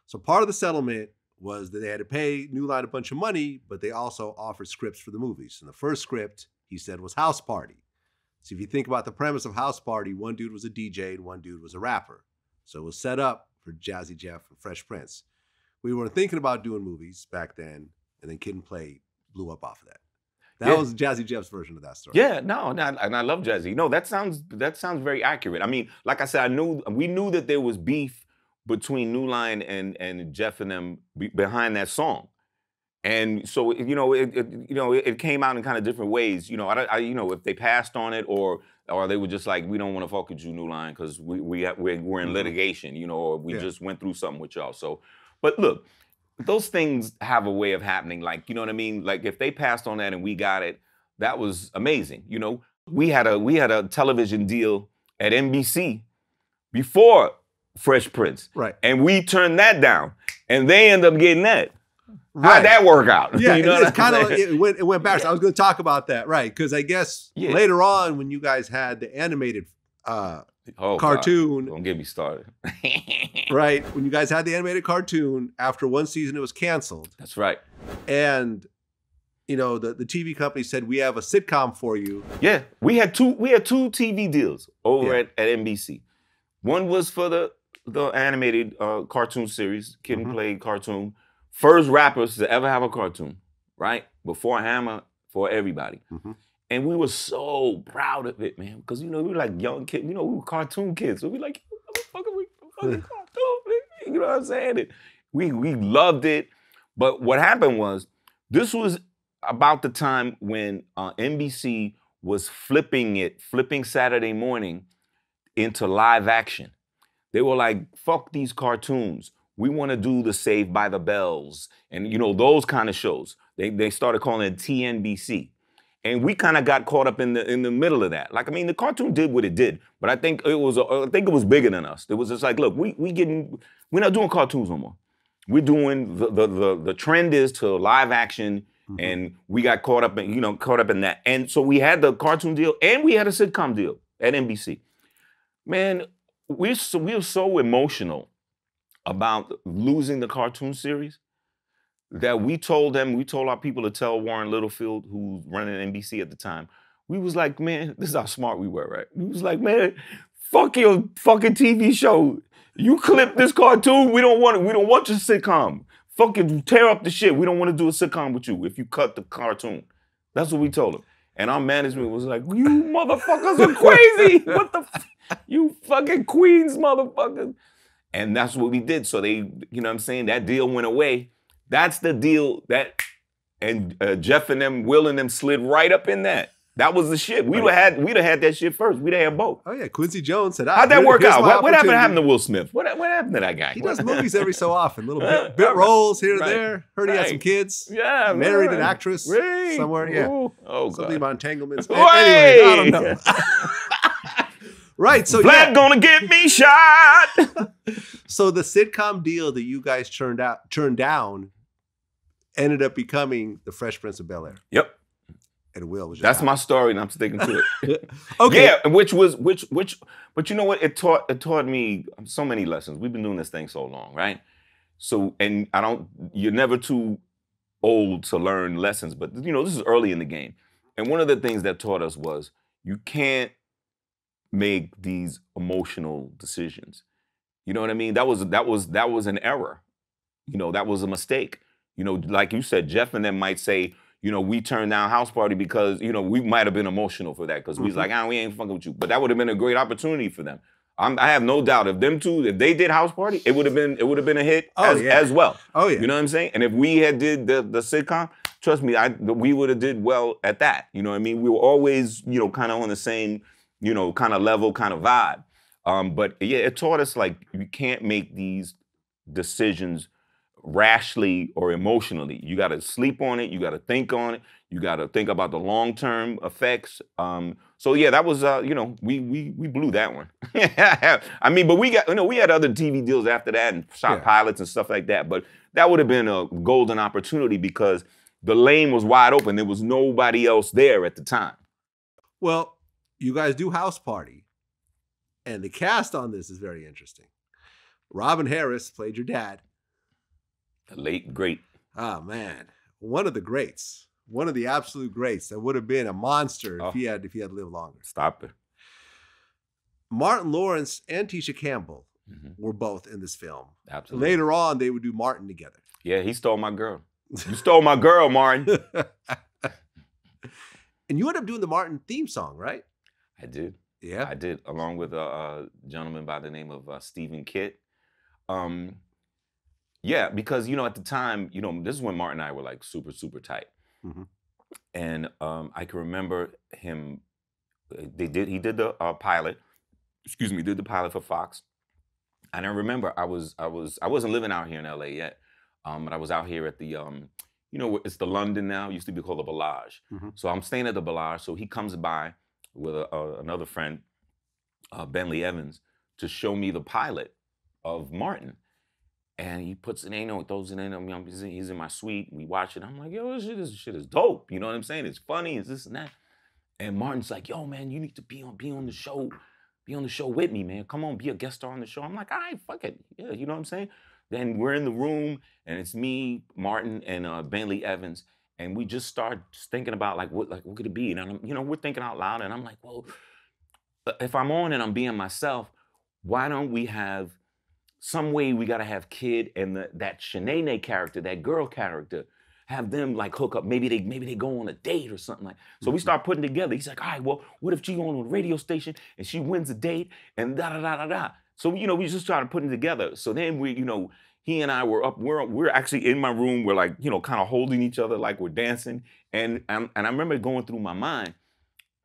So part of the settlement was that they had to pay New Line a bunch of money, but they also offered scripts for the movies. And the first script, he said, was House Party. So if you think about the premise of House Party, one dude was a DJ and one dude was a rapper. So it was set up for Jazzy Jeff and Fresh Prince. We were thinking about doing movies back then, and then Kid and Play blew up off of that. That yeah. was Jazzy Jeff's version of that story. Yeah, no, no, and I love Jazzy. No, that sounds that sounds very accurate. I mean, like I said, I knew we knew that there was beef between New Line and and Jeff and them be, behind that song, and so you know, it, it you know, it, it, came out in kind of different ways. You know, I, I, you know, if they passed on it or or they were just like, we don't want to fuck with you, New Line, because we we we're, we're in mm-hmm. litigation, you know, or we yeah. just went through something with y'all. So, but look, those things have a way of happening. Like, you know what I mean? Like if they passed on that and we got it, that was amazing. You know, we had a we had a television deal at NBC before Fresh Prince. Right. And we turned that down. And they end up getting that. Right. How'd that work out? Yeah, you know it's kind of it went, it went back. Yeah. I was going to talk about that, right? Because I guess yeah. later on, when you guys had the animated uh, oh, cartoon. God. Don't get me started. right. When you guys had the animated cartoon, after one season, it was canceled. That's right. And you know, the, the TV company said we have a sitcom for you. Yeah. We had two we had two TV deals over yeah. at, at NBC. One was for the the animated uh, cartoon series, Kid mm-hmm. and Play cartoon. First rappers to ever have a cartoon, right? Before Hammer, for everybody. Mm-hmm. And we were so proud of it, man, because you know we were like young kids, you know we were cartoon kids, so we like, motherfucker, we fucking cartoon, you know what I'm saying? And we we loved it, but what happened was this was about the time when uh, NBC was flipping it, flipping Saturday morning into live action. They were like, "Fuck these cartoons. We want to do the Saved by the Bells and you know those kind of shows." They they started calling it TNBC and we kind of got caught up in the in the middle of that. Like I mean, the cartoon did what it did, but I think it was I think it was bigger than us. It was just like, look, we we getting we're not doing cartoons no more. We're doing the the the, the trend is to live action, mm-hmm. and we got caught up in you know caught up in that. And so we had the cartoon deal and we had a sitcom deal at NBC. Man, we're so, we're so emotional about losing the cartoon series Mm-hmm. that we told them, we told our people to tell Warren Littlefield, who's running NBC at the time, we was like, man, this is how smart we were, right? We was like, man, fuck your fucking TV show. You clip this cartoon, we don't want it. We don't want your sitcom. Fucking tear up the shit. We don't want to do a sitcom with you if you cut the cartoon. That's what we told him. And our management was like, you motherfuckers are crazy. what the f- you fucking Queens motherfuckers. And that's what we did. So they, you know what I'm saying? That deal went away. That's the deal that, and uh, Jeff and them, Will and them slid right up in that. That was the shit. We'd have had, we'd have had that shit first. We'd have had both. Oh yeah, Quincy Jones said, ah, How'd that work out? What, what happened, opportunity." happened to Will Smith? What, what happened to that guy? He does movies every so often, little bit, bit roles here and Right. there. Heard he had some kids. Yeah, married an actress Right. somewhere. Yeah, Ooh. Oh, something God. about entanglements. Anyway, I don't know. right. So Vlad yeah, gonna get me shot. so the sitcom deal that you guys turned out turned down ended up becoming the Fresh Prince of Bel Air, yep. and Will was That's out. my story, and I'm sticking to it. okay. Yeah, which was which which but you know what? It taught it taught me so many lessons. We've been doing this thing so long, right? So and I don't you're never too old to learn lessons, but you know, this is early in the game. And one of the things that taught us was you can't make these emotional decisions. You know what I mean? That was that was that was an error. You know, that was a mistake. You know, like you said, Jeff and them might say, you know, we turned down house party because, you know, we might have been emotional for that because we was Mhm. like, ah, we ain't fucking with you. But that would have been a great opportunity for them. I'm, I have no doubt if them two, if they did house party, it would have been it would have been a hit Oh, as, yeah. as well. Oh yeah. You know what I'm saying? And if we had did the the sitcom, trust me, I we would have did well at that. You know what I mean? We were always, you know, kind of on the same, you know, kind of level, kind of vibe. Um, but yeah, it taught us like you can't make these decisions rashly or emotionally. You got to sleep on it. You got to think on it. You got to think about the long term effects. Um, so yeah, that was uh, you know we we we blew that one. I mean, but we got you know we had other TV deals after that and shot Yeah. pilots and stuff like that. But that would have been a golden opportunity because the lane was wide open. There was nobody else there at the time. Well, you guys do House Party, and the cast on this is very interesting. Robin Harris played your dad. The late great. Ah man, one of the greats, one of the absolute greats. That would have been a monster Oh. if he had if he had lived longer. Stop it. Martin Lawrence and Tisha Campbell Mhm. were both in this film. Absolutely. Later on, they would do Martin together. Yeah, he stole my girl. You stole my girl, Martin. and you end up doing the Martin theme song, right? I did. Yeah. I did, along with a, a gentleman by the name of uh, Stephen Kitt. Um, yeah, because you know at the time, you know, this is when Martin and I were like super, super tight, Mhm. and um, I can remember him. uh, They did. He did the uh, pilot. Excuse me. Did the pilot for Fox. And I remember I was I was I wasn't living out here in LA yet, um, but I was out here at the um, you know, it's the London now. It used to be called the Bel Age. Mhm. So I'm staying at the Bel Age. So he comes by with a, a, another friend, uh, Bentley Evans, to show me the pilot of Martin. And he puts it in, throws it in. I mean, he's in, he's in my suite. We watch it. I'm like, yo, this shit, this shit is dope. You know what I'm saying? It's funny. It's this and that. And Martin's like, yo, man, you need to be on, be on the show, be on the show with me, man. Come on, be a guest star on the show. I'm like, all right, fuck it. Yeah, you know what I'm saying? Then we're in the room, and it's me, Martin, and uh, Bentley Evans, and we just start thinking about like what, like what could it be? And I'm, you know, we're thinking out loud, and I'm like, well, uh, if I'm on and I'm being myself, why don't we have some way we gotta have Kid and the, that Shanae character, that girl character, have them like hook up. Maybe they maybe they go on a date or something like. So we Mhm. start putting together. He's like, all right, well, what if she go on a radio station and she wins a date and da da da da da. So you know, we just started putting together. So then we, you know, he and I were up. We're we're actually in my room. We're like, you know, kind of holding each other like we're dancing. And and, and I remember going through my mind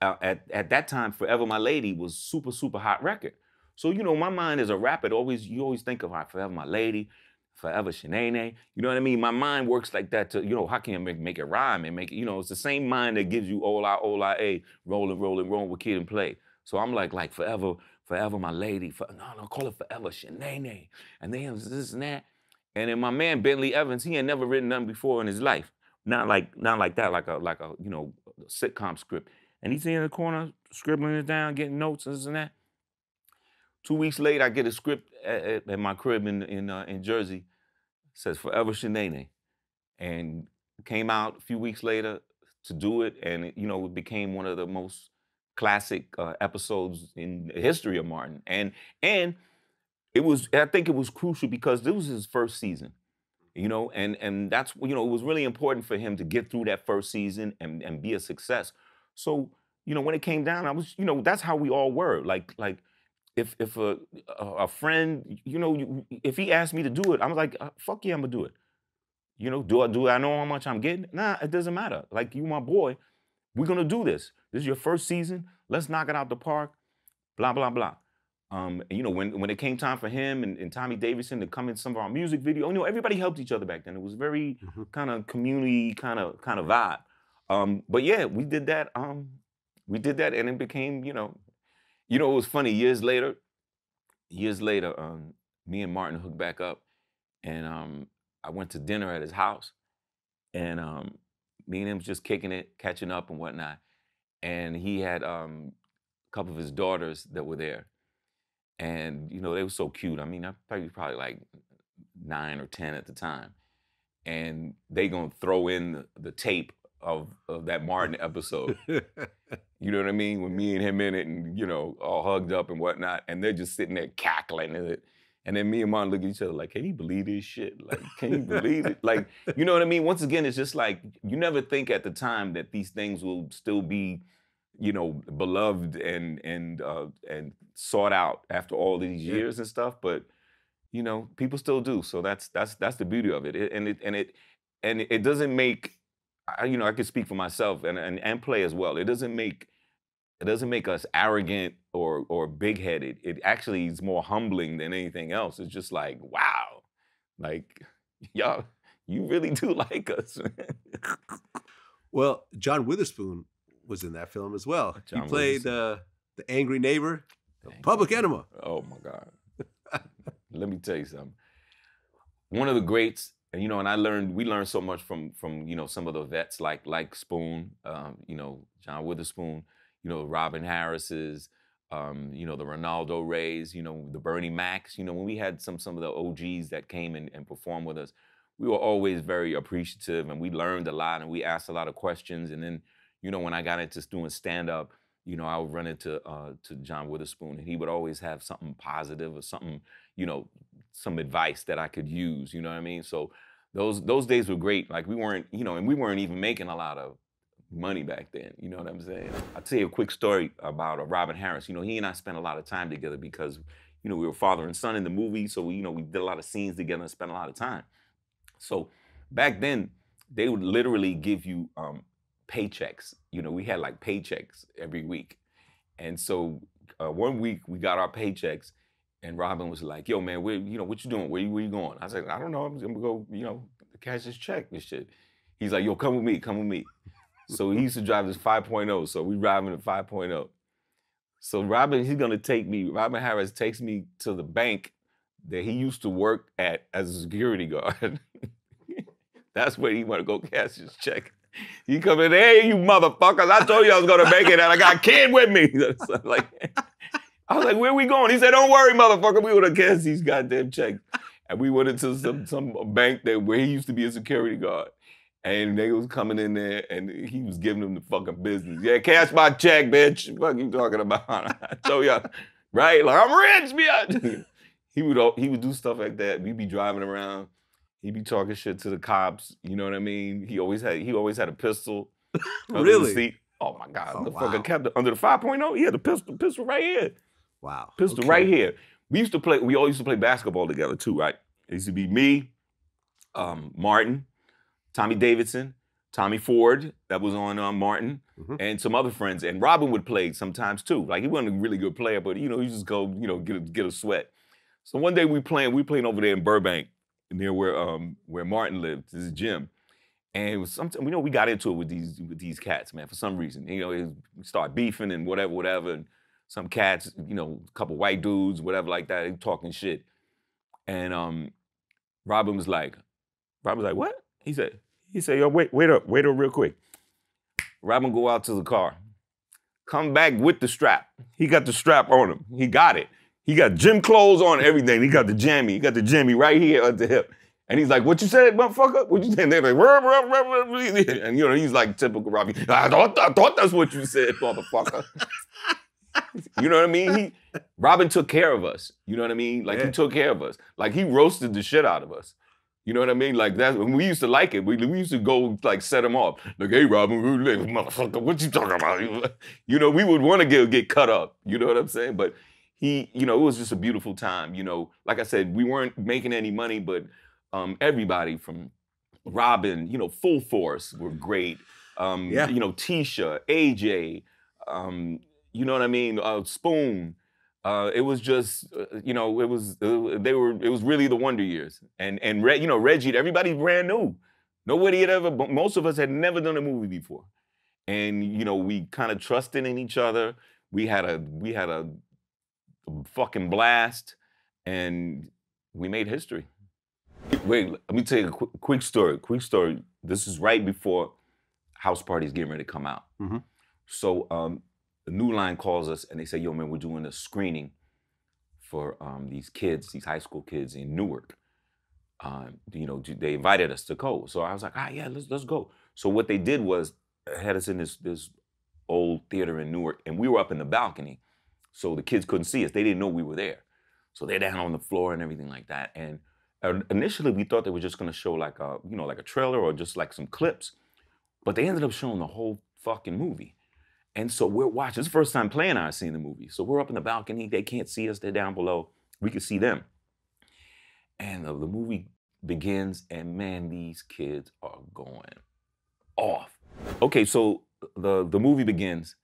uh, at at that time. Forever My Lady was super super hot record. So you know, my mind is a rapper, it always you always think of all right, Forever My Lady, Forever Shanae. You know what I mean? My mind works like that to, you know, how can I make, make it rhyme and make it, you know, it's the same mind that gives you all Ola Ola A, rolling, rolling, rolling with kid and play. So I'm like, like forever, forever my lady. For, no, no, call it forever Shanae. And then this and that. And then my man Bentley Evans, he had never written nothing before in his life. Not like not like that, like a like a you know sitcom script. And he's in the corner scribbling it down, getting notes and this and that. Two weeks later, I get a script at, at, my crib in in, uh, in Jersey. It says Forever Shanae. And came out a few weeks later to do it. And, it, you know, it became one of the most classic uh, episodes in the history of Martin. And, and it was, I think it was crucial because this was his first season you know and and that's you know it was really important for him to get through that first season and and be a success so you know when it came down i was you know that's how we all were like like if if a a friend, you know, if he asked me to do it, I was like, uh, fuck yeah, I'm gonna do it. You know, do I do I know how much I'm getting? Nah, it doesn't matter. Like you, my boy, we're gonna do this. This is your first season. Let's knock it out the park. Blah blah blah. Um, and, you know, when when it came time for him and, and, Tommy Davidson to come in some of our music video, you know, everybody helped each other back then. It was very mm-hmm. kind of community kind of kind of vibe. Um, but yeah, we did that. Um, we did that, and it became, you know, you know, it was funny. Years later, years later, um, me and Martin hooked back up, and um, I went to dinner at his house, and um, me and him was just kicking it, catching up and whatnot. And he had um, a couple of his daughters that were there, and you know they were so cute. I mean, I probably probably like nine or ten at the time, and they gonna throw in the, the tape of, of that Martin episode. you know what I mean? With me and him in it and, you know, all hugged up and whatnot. And they're just sitting there cackling at it. And then me and Martin look at each other like, can you believe this shit? Like, can you believe it? Like, you know what I mean? Once again, it's just like you never think at the time that these things will still be, you know, beloved and and uh, and sought out after all these years yeah. and stuff. But you know, people still do. So that's that's that's the beauty of it. it and it and it and it doesn't make I, you know, I can speak for myself and, and and play as well. It doesn't make it doesn't make us arrogant or or big headed. It actually is more humbling than anything else. It's just like, wow, like y'all, you really do like us. well, John Witherspoon was in that film as well. John he played uh, the angry neighbor, the public enema. Oh my God. Let me tell you something. One of the greats and you know, and I learned we learned so much from from you know some of the vets like like Spoon, um, you know John Witherspoon, you know Robin Harris's, um, you know the Reynaldo Reys, you know the Bernie Macs. You know when we had some some of the OGs that came and, and performed with us, we were always very appreciative and we learned a lot and we asked a lot of questions. And then you know when I got into doing stand up, you know I would run into uh, to John Witherspoon and he would always have something positive or something you know some advice that I could use. You know what I mean? So those those days were great. Like we weren't, you know, and we weren't even making a lot of money back then. You know what I'm saying? I'll tell you a quick story about uh, Robin Harris. You know, he and I spent a lot of time together because, you know, we were father and son in the movie. So, we, you know, we did a lot of scenes together and spent a lot of time. So back then, they would literally give you um, paychecks. You know, we had like paychecks every week. And so uh, one week we got our paychecks and Robin was like, "Yo, man, where you know what you doing? Where you where you going?" I said, "I don't know. I'm gonna go, you know, cash this check and shit." He's like, "Yo, come with me. Come with me." so he used to drive this 5.0. So we driving a 5.0. So Robin, he's gonna take me. Robin Harris takes me to the bank that he used to work at as a security guard. That's where he want to go cash his check. He come in, hey, you motherfuckers! I told you I was gonna make it, and I got a kid with me. like, I was like, where we going? He said, don't worry, motherfucker. We would have cashed these goddamn checks. And we went into some some bank that where he used to be a security guard. And they was coming in there and he was giving them the fucking business. Yeah, cash my check, bitch. What you talking about? I told you, right? Like, I'm rich, bitch. he would he would do stuff like that. We'd be driving around. He'd be talking shit to the cops. You know what I mean? He always had he always had a pistol. really? Oh my God. Oh, the wow. fucking kept under the 5.0. He had the pistol, pistol right here. Wow. Pistol okay. right here. We used to play, we all used to play basketball together too, right? It used to be me, um, Martin, Tommy Davidson, Tommy Ford, that was on um, Martin, mm-hmm. and some other friends. And Robin would play sometimes too. Like he wasn't a really good player, but you know, he just go, you know, get a, get a sweat. So one day we playing, we playing over there in Burbank, near where um where Martin lived, this gym. And it was something, we know we got into it with these with these cats, man, for some reason. You know, we start beefing and whatever, whatever. And some cats, you know, a couple white dudes, whatever like that, talking shit. And um, Robin was like, Robin was like, what? He said, he said, yo, wait, wait up, wait up real quick. Robin go out to the car. come back with the strap. He got the strap on him. He got it. He got gym clothes on, everything. He got the jammy. He got the jammy right here at the hip. And he's like, "What you said, motherfucker? What you said?" And they're like, ruh, ruh, ruh, and you know, he's like typical Robbie. I thought, I thought that's what you said, motherfucker. you know what I mean? He Robin took care of us. You know what I mean? Like Yeah. he took care of us. Like he roasted the shit out of us. You know what I mean? Like that. When we used to like it. We, we used to go like set him off. Like, hey, Robin, motherfucker, what you talking about? You know, we would want to get get cut up. You know what I'm saying? But he, you know, it was just a beautiful time. You know, like I said, we weren't making any money, but um, everybody from Robin, you know, Full Force were great. Um, Yeah. You know, Tisha, AJ, um, you know what I mean? Uh, Spoon. Uh, it was just, uh, you know, it was uh, they were. It was really the Wonder Years, and and Re- you know Reggie. Everybody's brand new. Nobody had ever. Most of us had never done a movie before, and you know we kind of trusted in each other. We had a we had a fucking blast, and we made history. Wait, let me tell you a quick, quick story. Quick story. This is right before House Party's getting ready to come out. Mhm. So um, the New Line calls us and they say, "Yo, man, we're doing a screening for um, these kids, these high school kids in Newark. Um, you know, they invited us to go. So I was like, ah, yeah, let's let's go. So what they did was uh, had us in this this old theater in Newark, and we were up in the balcony, so the kids couldn't see us. They didn't know we were there. So they're down on the floor and everything like that. And initially, we thought they were just going to show like a you know like a trailer or just like some clips, but they ended up showing the whole fucking movie. And so we're watching. It's the first time playing I are seeing the movie. So we're up in the balcony. They can't see us. They're down below. We can see them. And the, the movie begins, and man, these kids are going off. Okay, so the the movie begins,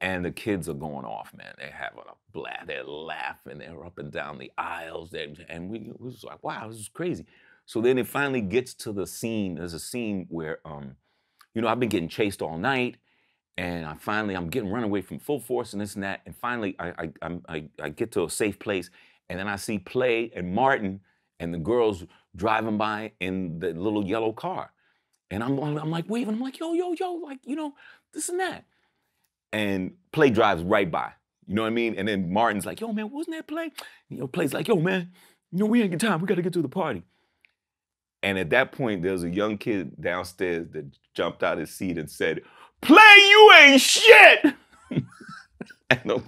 and the kids are going off, man. They're having a blast. They're laughing. They're up and down the aisles. They're, and we it was like, wow, this is crazy. So then it finally gets to the scene. There's a scene where, um, you know, I've been getting chased all night, and I finally I'm getting run away from full force and this and that. And finally, I I I, I get to a safe place, and then I see Play and Martin and the girls driving by in the little yellow car. And I'm, I'm like waving. I'm like, yo, yo, yo, like, you know, this and that. And Play drives right by. You know what I mean? And then Martin's like, yo, man, wasn't that Play? You know, Play's like, yo, man, you know, we ain't got time. We got to get to the party. And at that point, there was a young kid downstairs that jumped out of his seat and said, Play, you ain't shit. no,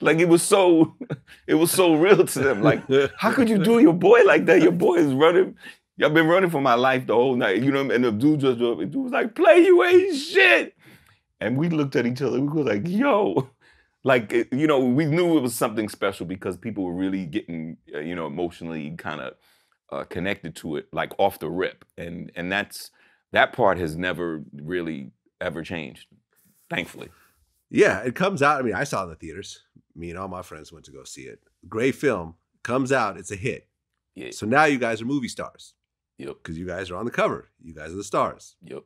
like it was so, it was so real to them. Like, how could you do your boy like that? Your boy is running. I've been running for my life the whole night. You know, and the dude just the dude was like, "Play, you ain't shit." And we looked at each other. We were like, "Yo." Like you know, we knew it was something special because people were really getting, uh, you know, emotionally kind of uh, connected to it, like off the rip, and and that's that part has never really ever changed, thankfully. Yeah, it comes out. I mean, I saw it in the theaters. Me and all my friends went to go see it. Great film. Comes out. It's a hit. Yeah. So now you guys are movie stars Yep. because you guys are on the cover. You guys are the stars. Yep.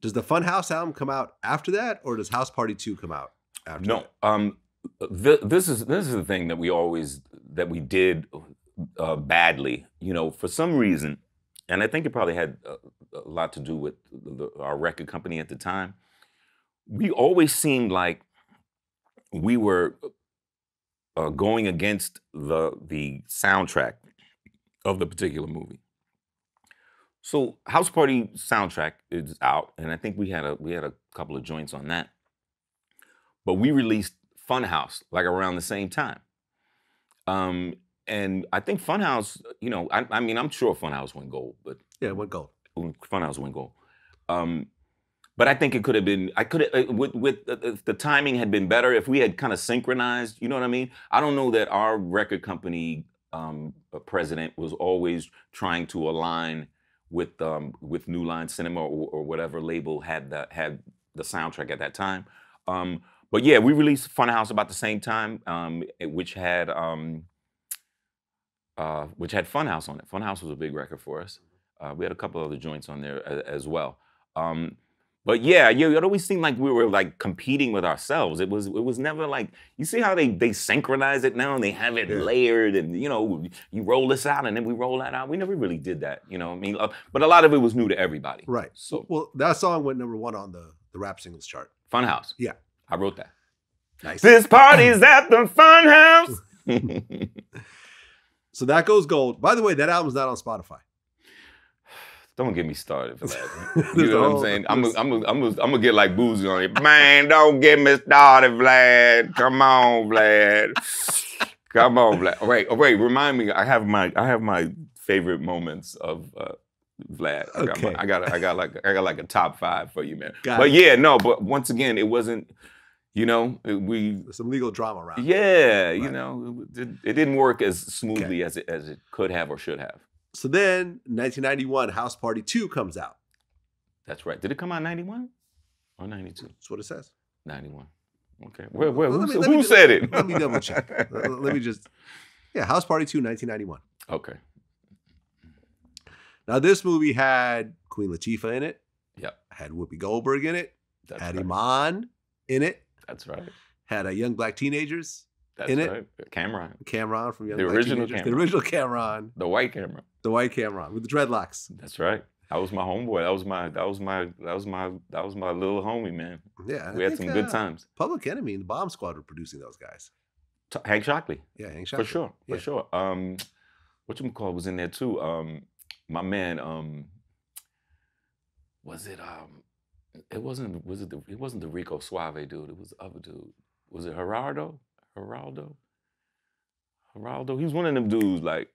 Does the Funhouse album come out after that, or does House Party Two come out after No, um, th- this is this is the thing that we always that we did uh, badly. You know, for some reason, and I think it probably had a, a lot to do with the, our record company at the time. We always seemed like we were uh, going against the the soundtrack of the particular movie. So House Party soundtrack is out, and I think we had a we had a couple of joints on that but we released Funhouse like around the same time. Um, and I think Funhouse, you know, I, I mean, I'm sure Funhouse went gold, but Yeah, it went gold. Funhouse gold. Um, but I think it could have been. I could have with with uh, if the timing had been better if we had kind of synchronized. You know what I mean? I don't know that our record company um, uh, president was always trying to align with um, with New Line Cinema or, or whatever label had the had the soundtrack at that time. Um, but yeah, we released Funhouse about the same time, um, which had um, uh, which had Funhouse on it. Funhouse was a big record for us. Uh, we had a couple other joints on there a- as well. Um, But yeah, you it always seemed like we were like competing with ourselves. It was it was never like you see how they they synchronize it now and they have it Yeah. layered and you know you roll this out and then we roll that out. We never really did that, you know. I mean, uh, but a lot of it was new to everybody. Right. So Well, that song went number one on the the rap singles chart. Funhouse. Yeah. I wrote that. Nice. This party's at the Funhouse. So that goes gold. By the way, that album's not on Spotify. Don't get me started for that. You know what I'm saying? I'm gonna I'm I'm I'm get like boozy on you. Man, don't get me started, Vlad. Come on, Vlad. Come on, Vlad. Wait, oh, wait. Remind me. I have my I have my favorite moments of uh, Vlad. I got, my, Okay. I got I got like I got like a top five for you, man. Got but it. yeah, no. But once again, it wasn't. You know, it- we. Some legal drama around. Yeah, you know, it, it didn't work as smoothly as it as it could have or should have. So then, 1991, House Party 2 comes out. That's right. Did it come out 91 or 92? That's what it says. 91. Okay. Where, where, Well, who, me- who said it? let me double check. Let let me just. Yeah, House Party 2, 1991. Okay. Now, this movie had Queen Latifah in it, Yep. had Whoopi Goldberg in it, That's had right. Iman in it, That's right. had a young black teenagers, That's In it? right. Cameron. Cameron from Young The Black original Teenagers, Cameron. the original Cameron, The white Cameron. The white Cameron with the dreadlocks. That's right. That was my homeboy. That was my that was my that was my that was my little homie, man. Yeah, I we had think, some good uh, times. Public Enemy and the Bomb Squad were producing those guys. T- Hank Shocklee. Yeah, Hank Shocklee. For sure. For Yeah. sure. Um what you call was in there too. Um my man, um was it um it wasn't was it the it wasn't the Rico Suave dude, it was the other dude. Was it Gerardo? Geraldo? Geraldo? He was one of them dudes like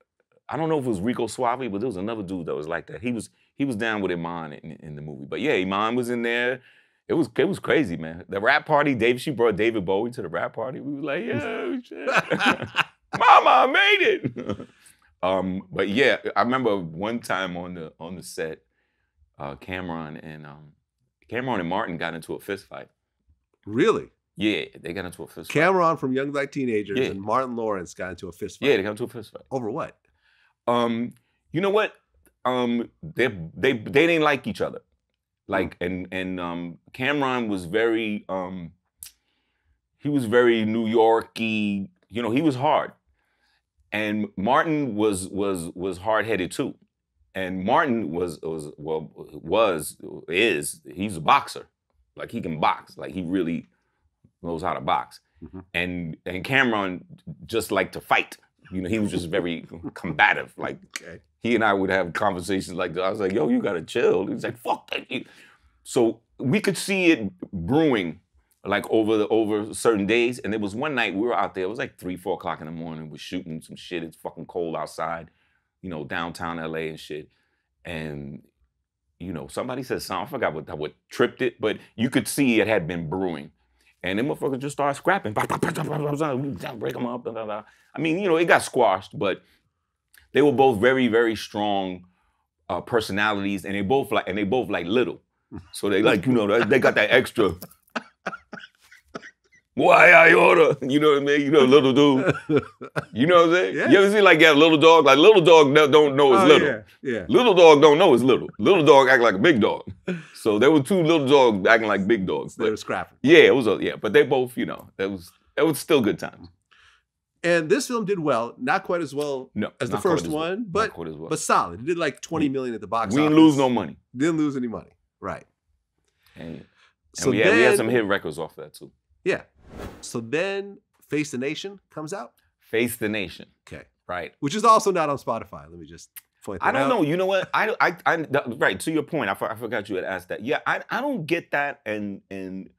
I don't know if it was Rico Suave, but there was another dude that was like that. He was he was down with Iman in, in the movie. But yeah, Iman was in there. It was it was crazy, man. The rap party, Dave, she brought David Bowie to the rap party. We was like, yo, shit. Mama, I made it. um, but yeah, I remember one time on the on the set, uh, Cameron and um, Cameron and Martin got into a fist fight. really? Yeah, they got into a fist fight. Cameron from Young Black Teenagers Yeah. and Martin Lawrence got into a fist fight. Yeah, they got into a fist fight. Over what? Um, you know what? Um, they they they didn't like each other. Like and and um, Cameron was very um, he was very New Yorky. You know, he was hard, and Martin was was was hard headed too. And Martin was was well was is he's a boxer. Like he can box. Like he really knows how to box. Mhm. And and Cameron just liked to fight. You know, he was just very combative. Like Okay. he and I would have conversations like that. I was like, yo, you gotta chill. He's like, fuck that. So we could see it brewing like over the over certain days. And there was one night we were out there, it was like three, four o'clock in the morning, we're shooting some shit. It's fucking cold outside, you know, downtown LA and shit. And you know, somebody said something, I forgot what what tripped it, but you could see it had been brewing. And them motherfuckers just started scrapping. Break them up. I mean, you know, it got squashed, but they were both very, very strong uh, personalities, and they both like, and they both like little. So they like, you know, they got that extra. Why I order? You know what I mean? You know, little dude. You know what I'm saying? Yeah. You ever see like that little dog? Like little dog don't know it's Oh, little. Yeah. yeah. Little dog don't know it's little. Little dog act like a big dog. So there were two little dogs acting like big dogs. They were scrapping. yeah, it was a, yeah, but they both, you know, that was that was still good times. And this film did well, not quite as well No, as the first as well. one, Not but well. but solid. It did like 20 million at the box we didn't lose no money. Didn't lose any money. Right. And, and So we, had, then, we had some hit records off that too. Yeah. So then Face the Nation comes out. Face the Nation, Okay. right? Which is also not on Spotify. Let me just point that I don't out. know. You know what? I, I, I that- right to your point. I, for- I forgot you had asked that. Yeah, I, I don't get that, and and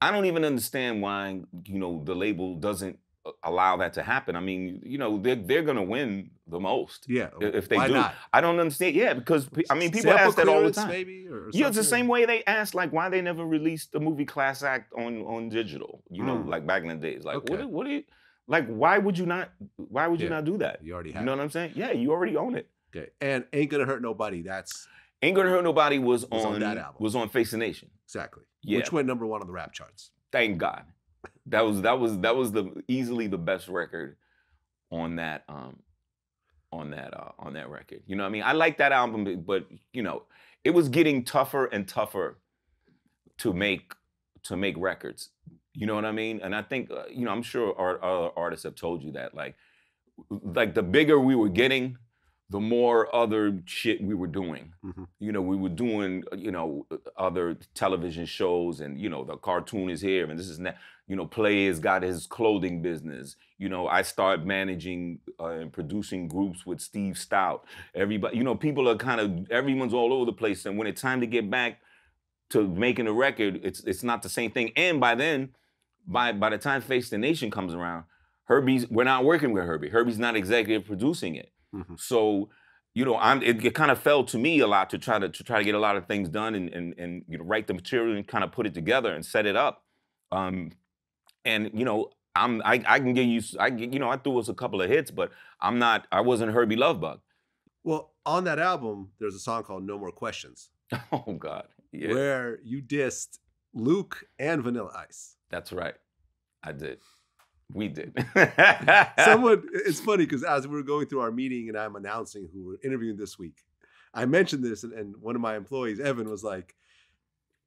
I don't even understand why you know the label doesn't allow that to happen. I mean, you know, they're they're gonna win the most Yeah. if they Why do. not? I don't understand. Yeah, because I mean, people Sample ask that all the time. Maybe, or Yeah, it's the same way they asked like why they never released the movie Class Act on on digital. You know, Mm. like back in the days. Like what? Okay. do- What? Do you, like why would you not? Why would you Yeah. not do that? You already have. You know what I'm saying? Yeah, you already own it. Okay. And Ain't Gonna Hurt Nobody. That's Ain't gonna hurt nobody was, Was on on, that album. was on Face the Nation. exactly. Yeah. Which went number one on the rap charts. Thank God. That was that was that was the easily the best record on that um on that uh on that record. You know what I mean? I like that album, but- you know, it was getting tougher and tougher to make to make records. You know what I mean? And I think uh, you know I'm sure our, other artists have told you that like like the bigger we were getting, the more other shit we were doing. Mhm. You know, we were doing, uh, you know, uh, other television shows and, you know, the cartoon is here and this is that. You know, Play has got his clothing business. You know, I start managing uh, and producing groups with Steve Stoute. Everybody, you know, people are kind of, everyone's all over the place. And when it's time to get back to making a record, it's it's not the same thing. And by then, by by the time Face the Nation comes around, Hurby's, we're not working with Hurby. Hurby's not executive producing it. Mhm. So, you know, I'm it, it kind of fell to me a lot to try to to try to get a lot of things done and and and you know write the material and kind of put it together and set it up. Um, and you know, I'm I I can give you I you know I threw us a couple of hits, but I'm not I wasn't Hurby Luv Bug. Well, on that album, there's a song called "No More Questions," Oh God, yeah, where you dissed Luke and Vanilla Ice. that's right. I did. We did. Someone, it's funny because as we were going through our meeting and I'm announcing who we're interviewing this week, I mentioned this, and, and one of my employees, Evan, was like,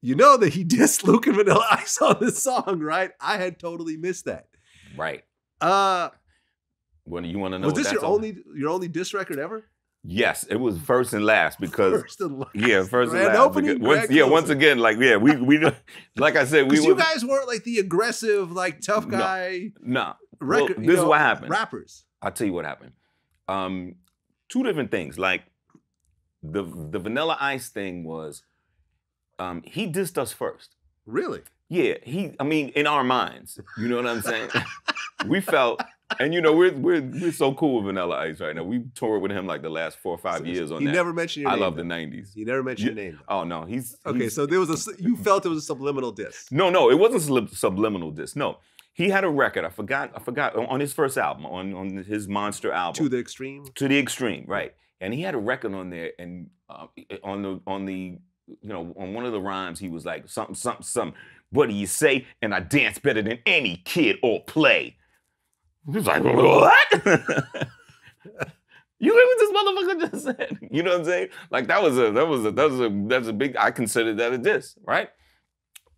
"You know that he dissed Luke and Vanilla Ice on this song, right?" I had totally missed that. right. Uh, What you want to know? was this your only your only diss record ever? Yes, it was first and last because First and last. yeah, first and last. opening, once, yeah, once again, like yeah, we we like I said, we you guys weren't like the aggressive, like tough guy no. Well, record. you this is know, what happened. Rappers. I'll tell you what happened. Um, two different things. Like the the Vanilla Ice thing was, um, he dissed us first. Really? Yeah, he. I mean, in our minds, you know what I'm saying. we felt, and you know, we're we're we're so cool with Vanilla Ice right now. We toured with him like the last four or five So- years on he that. never mentioned your I name. I love the '90s. He never mentioned Yeah. your name. though. Oh no, he's Okay, he's- so there was a you felt it was a subliminal diss. No, no, it wasn't sub- subliminal disc. No, he had a record. I forgot. I forgot on his first album, on on his monster album, To the extreme. to the extreme, right? And he had a record on there, and uh, on the on the you know on one of the rhymes, he was like something something something. What do you say? And I dance better than any kid or play. He was like, what? You hear what this motherfucker just said? You know what I'm saying? Like that was a that was a that was a that's a big I considered that a diss, right?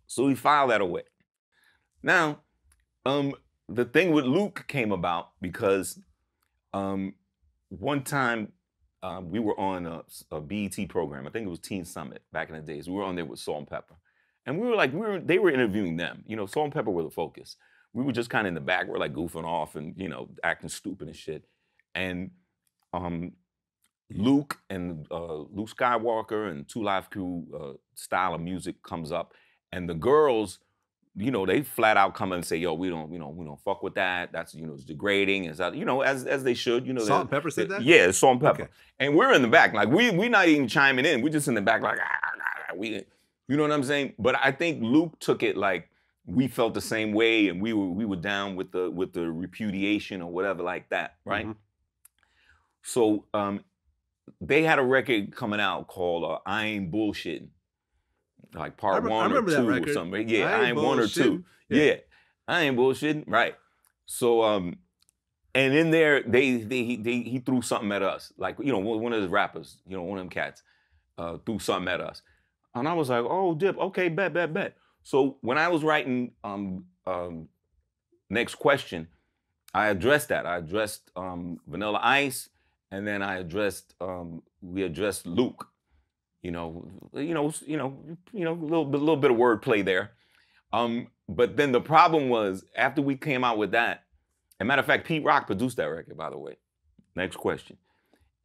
So we filed that away. Now, um, the thing with Luke came about because um one time um, we were on a, a BET program. I think it was Teen Summit back in the days. We were on there with Salt-N-Pepa, and we were like, we were they were interviewing them. You know, Salt-N-Pepa were the focus. We were just kind of in the back. We're like goofing off and you know acting stupid and shit. And um, Luke and uh, Luke Skyywalker and 2 Live Crew uh, style of music comes up, and the girls, you know, they flat out come and say, "Yo, we don't, you know, we don't fuck with that. That's you know, it's degrading." Is that you know, as as they should, you know. Salt-N-Pepa said that? Yeah, it's Salt-N-Pepa. Okay. And we're in the back, like we we're not even chiming in. We're just in the back, like "Ah, ah, ah," we, you know what I'm saying. But I think Luke took it like we felt the same way, and we were we were down with the with the repudiation or whatever like that, right? Mhm. So um, they had a record coming out called uh, "I Ain't Bullshitting," like part I one or two or record. something. Yeah, I I Ain't ain't, one or two. Yeah. Yeah. I ain't bullshitting. Right. So um, and in there they they he, they he threw something at us, like you know one of the rappers, you know one of them cats, uh, threw something at us, and I was like, oh dip, okay, bet bet bet. So when I was writing um um next question, I addressed that. I addressed um, Vanilla Ice, and then I addressed um, we addressed Luke. You know, you know, you know, you know, a little bit, little bit of wordplay there. Um, but then the problem was after we came out with that. And matter of fact, Pete Rock produced that record, by the way. Next question.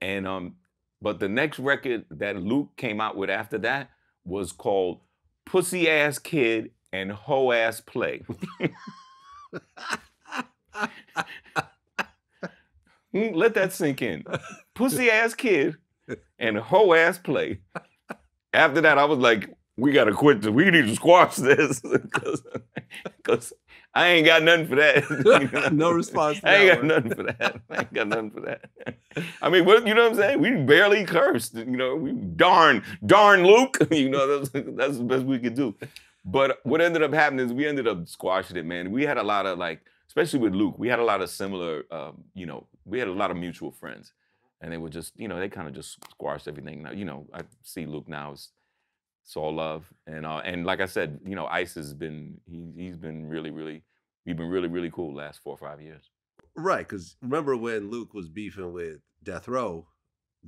And um, but the next record that Luke came out with after that was called Pussy Ass Kid and Hoe Ass Play. Mm, Let that sink in. Pussy ass kid and hoe ass play. After that, I was like, we gotta quit this. We need to squash this. Because I ain't got nothing for that. no response. To I ain't got nothing for that. I ain't got nothing for that. I mean, what you know what I'm saying? We barely cursed. You know, we darn, darn Luke. You know, that's, that's the best we could do. But what ended up happening is we ended up squashing it, man. We had a lot of like, especially with Luke, we had a lot of similar, um, you know, we had a lot of mutual friends, and they were just, you know, they kind of just squashed everything. Now, you know, I see Luke now as It's love, and uh, and like I said, you know, Ice has been he he's been really really we've been really really cool last four or five years. Right, because remember when Luke was beefing with Death Row,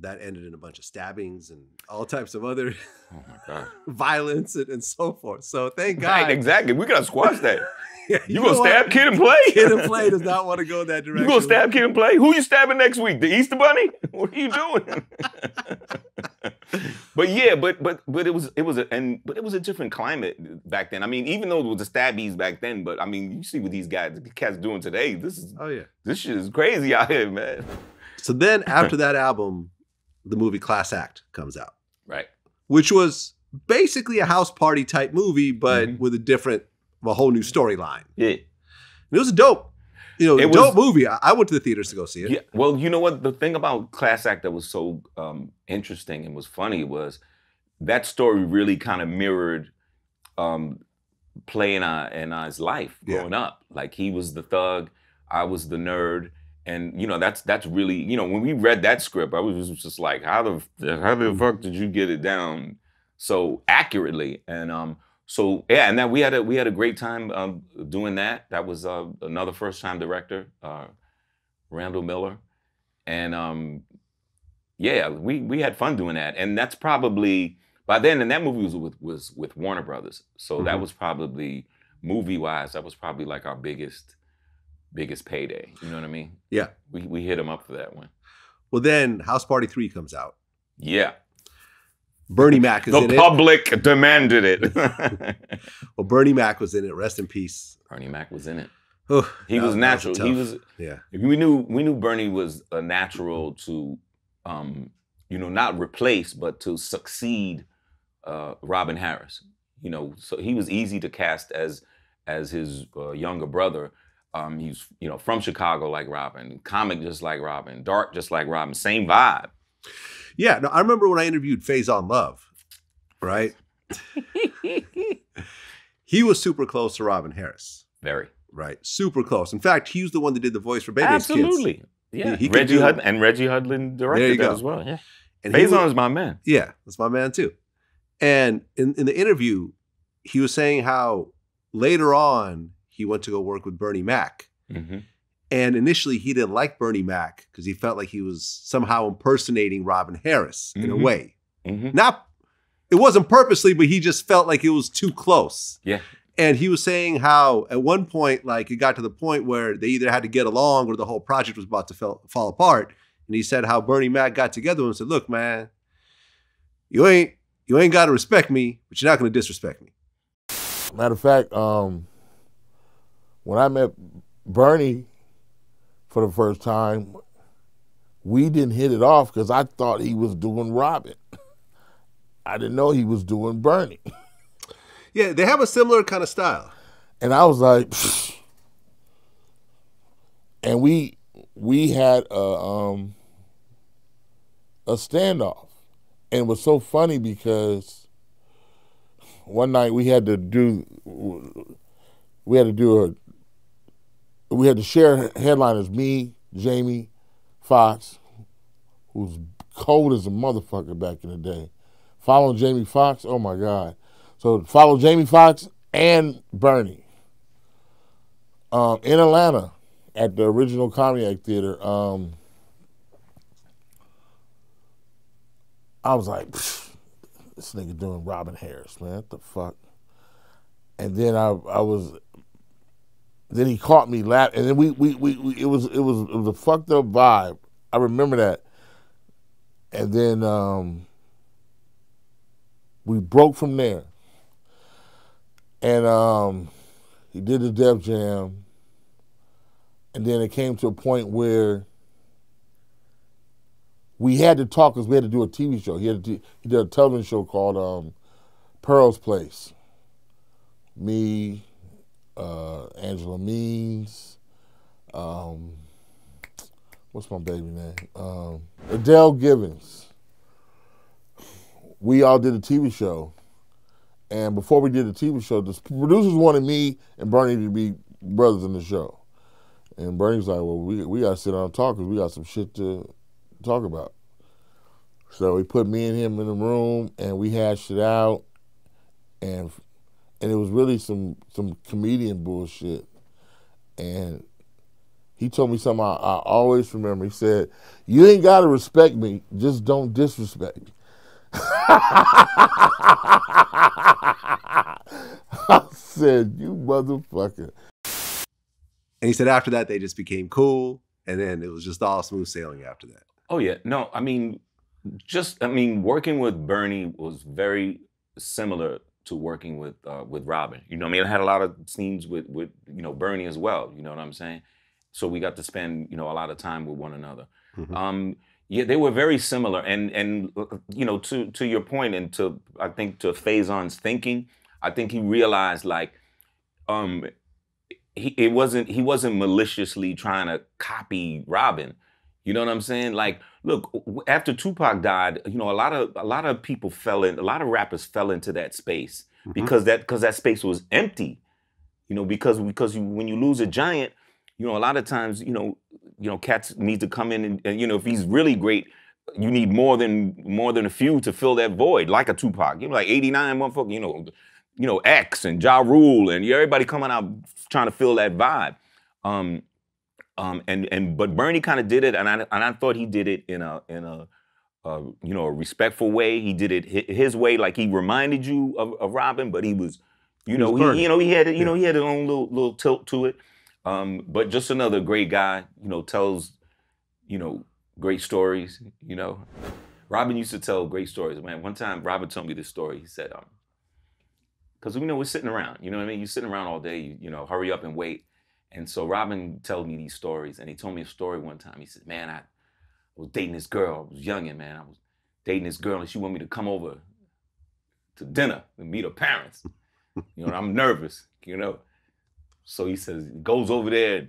that ended in a bunch of stabbings and all types of other Oh my god! violence and, and so forth. So thank Right, God. exactly. We gotta squash that. Yeah, You, know gonna what? stab Kid and Play? Kid and Play does not want to go that direction. You gonna stab Kid and Play? Who you stabbing next week? The Easter Bunny? What are you doing? but yeah, but but but it was it was a and but it was a different climate back then. I mean, even though it was the stabbies back then, but I mean, you see what these guys the cats doing today. This is Oh yeah. this shit is crazy out here, man. So then after that album, the movie Class Act comes out, Right. which was basically a house party type movie, but Mhm. with a different, a whole new storyline. Yeah. And it was a dope, you know, It dope was- movie. I, I went to the theaters to go see it. Yeah. Well, you know what? The thing about Class Act that was so um, interesting and was funny was that story really kind of mirrored um, Play and I and I's life Yeah. growing up. Like he was the thug, I was the nerd, and you know that's that's really you know when we read that script, I was just like, how the how the fuck did you get it down so accurately? And um, so yeah, and then we had a we had a great time um, doing that. That was uh, another first time director, uh, Randall Miller, and um, yeah, we we had fun doing that. And that's probably by then, and that movie was with was with Warner Brothers, so that Mhm. was probably movie wise, that was probably like our biggest biggest payday. You know what I mean? Yeah. We we hit him up for that one. Well, then House Party 3 comes out. Yeah, Bernie Mac is the in it. The public demanded it. Well, Bernie Mac was in it. Rest in peace. Bernie Mac was in it. He that- was natural. a he was Yeah. we knew we knew Bernie was a natural to um, you know not replace but to succeed uh, Robin Harris. You know, so he was easy to cast as as his uh, younger brother. Um, he's you know from Chicago like Robin, comic just like Robin, dark just like Robin, same vibe. Yeah. No, I remember when I interviewed Faizon Love, right? He was super close to Robin Harris, Very right? Super close. In fact, he was the one that did the voice for Bebe's Kids. absolutely. Yeah, He- he Reggie and Reggie Hudlin directed that as well. Yeah, And Faizon is my man. Yeah, that's my man too. And in, in the interview, he was saying how later on he went to go work with Bernie Mac. hmm And initially he didn't like Bernie Mac because he felt like he was somehow impersonating Robin Harris in a Mhm. way. hmm Not it wasn't purposely, but he just felt like it was too close. Yeah. And he was saying how at one point, like it got to the point where they either had to get along or the whole project was about to fall, fall apart. And he said how Bernie Mac got together and said, "Look, man, you ain't you ain't got to respect me, but you're not going to disrespect me." Matter of fact, um, when I met Bernie for the first time, we didn't hit it off because I thought he was doing Robin. I didn't know he was doing Bernie. Yeah, they have a similar kind of style. And I was like, "Pfft." and we we had a um a standoff. And it was so funny because one night we had to do we had to do a we had to share headliners, me, Jamie, Foxx, who's cold as a motherfucker back in the day. Following Jamie Foxx, oh my God. So follow Jamie Foxx and Bernie um, in Atlanta at the original Comedy Theater. Um, I was like, this nigga doing Robin Harris, man. What the fuck? And then I, I was, then he caught me laughing, and then we, we, we, we, it was, it was, it was a fucked up vibe. I remember that. And then um, we broke from there. And um, he did the Def Jam. And then it came to a point where we had to talk because we had to do a TV show. He had to, he did a television show called um, Pearl's Place. Me, uh, Angela Means, um, what's my baby name? Um, Adele Givens. We all did a TV show. And before we did the TV show, the producers wanted me and Bernie to be brothers in the show. And Bernie's like, well, we, we got to sit down and talk because we got some shit to talk about. So he put me and him in the room and we hashed it out. and and it was really some some comedian bullshit. And he told me something I, I always remember. He said, "You ain't gotta respect me, just don't disrespect me." I said, "You motherfucker." And he said after that they just became cool, and then it was just all smooth sailing after that. Oh yeah, no, I mean, just I mean, working with Bernie was very similar to working with uh, with Robin. You know, I mean, I had a lot of scenes with with you know Bernie as well. You know what I'm saying? So we got to spend you know a lot of time with one another. Mhm. Um, yeah, they were very similar, and and uh, you know to to your point, and to I think to Faizon's thinking, I think he realized like, um, he it wasn't he wasn't maliciously trying to copy Robin. You know what I'm saying? Like, look, after Tupac died, you know, a lot of a lot of people fell in, a lot of rappers fell into that space Mhm. because that because that space was empty. You know, because because you, when you lose a giant, you know, a lot of times, you know, you know, cats need to come in and, and you know, if he's really great, you need more than more than a few to fill that void, like a Tupac. You know, like 89 motherfucker, you know, you know, X and Ja Rule and everybody coming out trying to fill that vibe. Um, um, and and but Bernie kind of did it, and I and I thought he did it in a in a uh, you know a respectful way. He did it his way, like he reminded you of, of Robin, but he was, you He know, Bernie. he, you know he had you Yeah. know he had his own little little tilt to it. Um, but just another great guy, you know, tells you know great stories. You know, Robin used to tell great stories. Man, one time Robin told me this story. He said, um, because you know we're sitting around, you know what I mean? You're sitting around all day, you, you know, hurry up and wait. And so Robin told me these stories, and he told me a story one time. He said, "Man, I was dating this girl. I was young and man. I was dating this girl, and she wanted me to come over to dinner and meet her parents. You know, I'm nervous, you know. So he says, he goes over there. And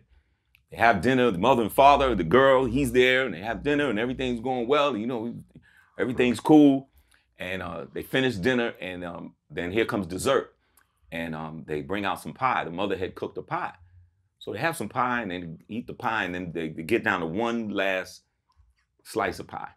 they have dinner. The mother and father, the girl, he's there, and they have dinner, and everything's going well. You know, everything's cool. And uh, they finish dinner, and um, then here comes dessert. And um, they bring out some pie. The mother had cooked a pie. So they have some pie and then eat the pie, and then they, get down to one last slice of pie.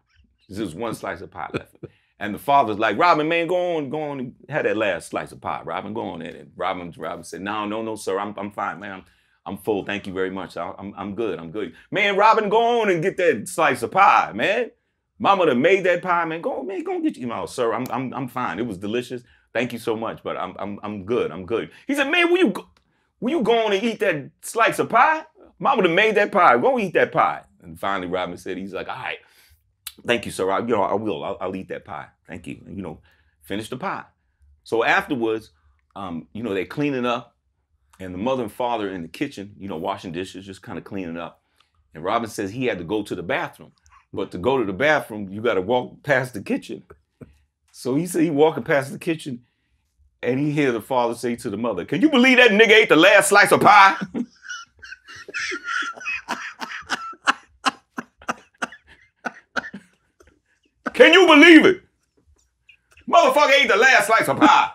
Just one slice of pie left. And the father's like, Robin, man, go on, go on have that last slice of pie. Robin, go on in. Robin, Robin said, No, no, no, sir. I'm, I'm fine, man. I'm, I'm full. Thank you very much. I'm, I'm good. I'm good. Man, Robin, go on and get that slice of pie, man. Mama done made that pie, man. Go on, man, go get you. No, sir, I'm, I'm, I'm fine. It was delicious. Thank you so much, but I'm, I'm, I'm good. I'm good. He said, man, will you, go, will you go on and eat that slice of pie? mom would have made that pie. Go eat that pie. And finally, Robin said, he's like, all right. Thank you, sir. I, you know, I will. I'll, I'll eat that pie. Thank you. And, you know, finish the pie. So afterwards, um, you know, they clean it up, and the mother and father in the kitchen, you know, washing dishes, just kind of cleaning up. And Robin says he had to go to the bathroom, but to go to the bathroom, you got to walk past the kitchen. So he said he walking past the kitchen, and he hear the father say to the mother, "Can you believe that nigga ate the last slice of pie?" Can you believe it? Motherfucker ate the last slice of pie.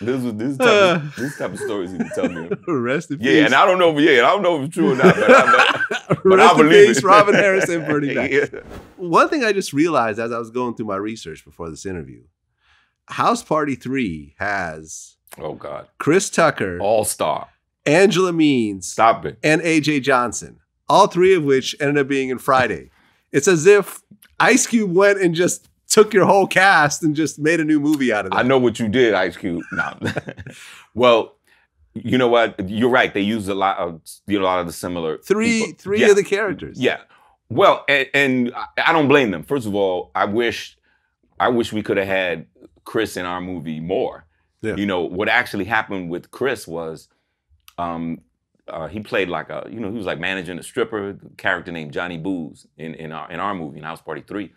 this was this type of, uh. this type of stories he tell me. Rest in Yeah, peace. and I don't know if yeah, I don't know if it's true or not, but I, but, but I believe peace, it. Robin Harrison, Bernie Mac. Yeah. One thing I just realized as I was going through my research before this interview, House Party 3 has Oh God, Chris Tucker, all star. Angela Means, Stop it. and AJ Johnson, all three of which ended up being in Friday. It's as if Ice Cube went and just took your whole cast and just made a new movie out of it. I know what you did, Ice Cube. No. well, you know what? You're right. They used a lot of you know, a lot of the similar Three, people. three Yeah. of the characters. Yeah. Well, and, and I- I don't blame them. First of all, I wish I wish we could have had Chris in our movie more. Yeah. You know, what actually happened with Chris was um uh, he played like a, you know, he was like managing a stripper, the character named Johnny Booze in, in our in our movie, in House Party 3.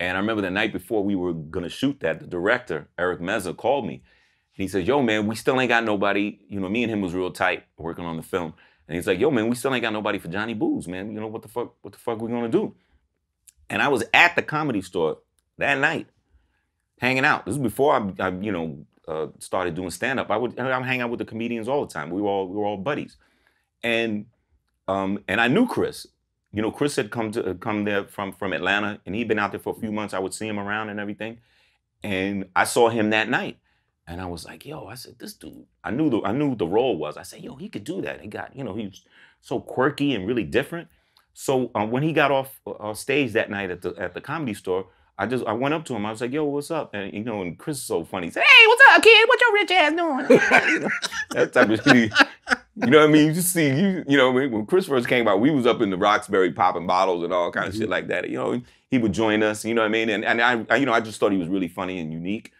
And I remember the night before we were gonna shoot that, the director, Eric Meza, called me. And he said, Yo, man, we still ain't got nobody. You know, me and him was real tight working on the film. And he's like, yo, man, we still ain't got nobody for Johnny Booze, man. You know what the fuck, what the fuck we gonna do? And I was at the comedy store that night, hanging out. This is before I, I you know, uh, started doing stand up. I would I would hang out with the comedians all the time. We were all we were all buddies, and um, and I knew Chris. You know, Chris had come to come there from from Atlanta, and he'd been out there for a few months. I would see him around and everything. and I saw him that night. And I was like, yo, I said, this dude, I knew the I knew the role was. I said, yo, he could do that. He got, you know, he was so quirky and really different. So um, when he got off uh, stage that night at the at the comedy store, I just I went up to him. I was like, "Yo, what's up?" And you know, and Chris is so funny. He said, "Hey, what's up, kid? What your rich ass doing?" that type of shit. You know what I mean? You just see you. You know, when Chris first came out, we was up in the Roxbury popping bottles and all kind of mm-hmm. shit like that. You know, he would join us. You know what I mean? And and I, I, you know, I just thought he was really funny and unique.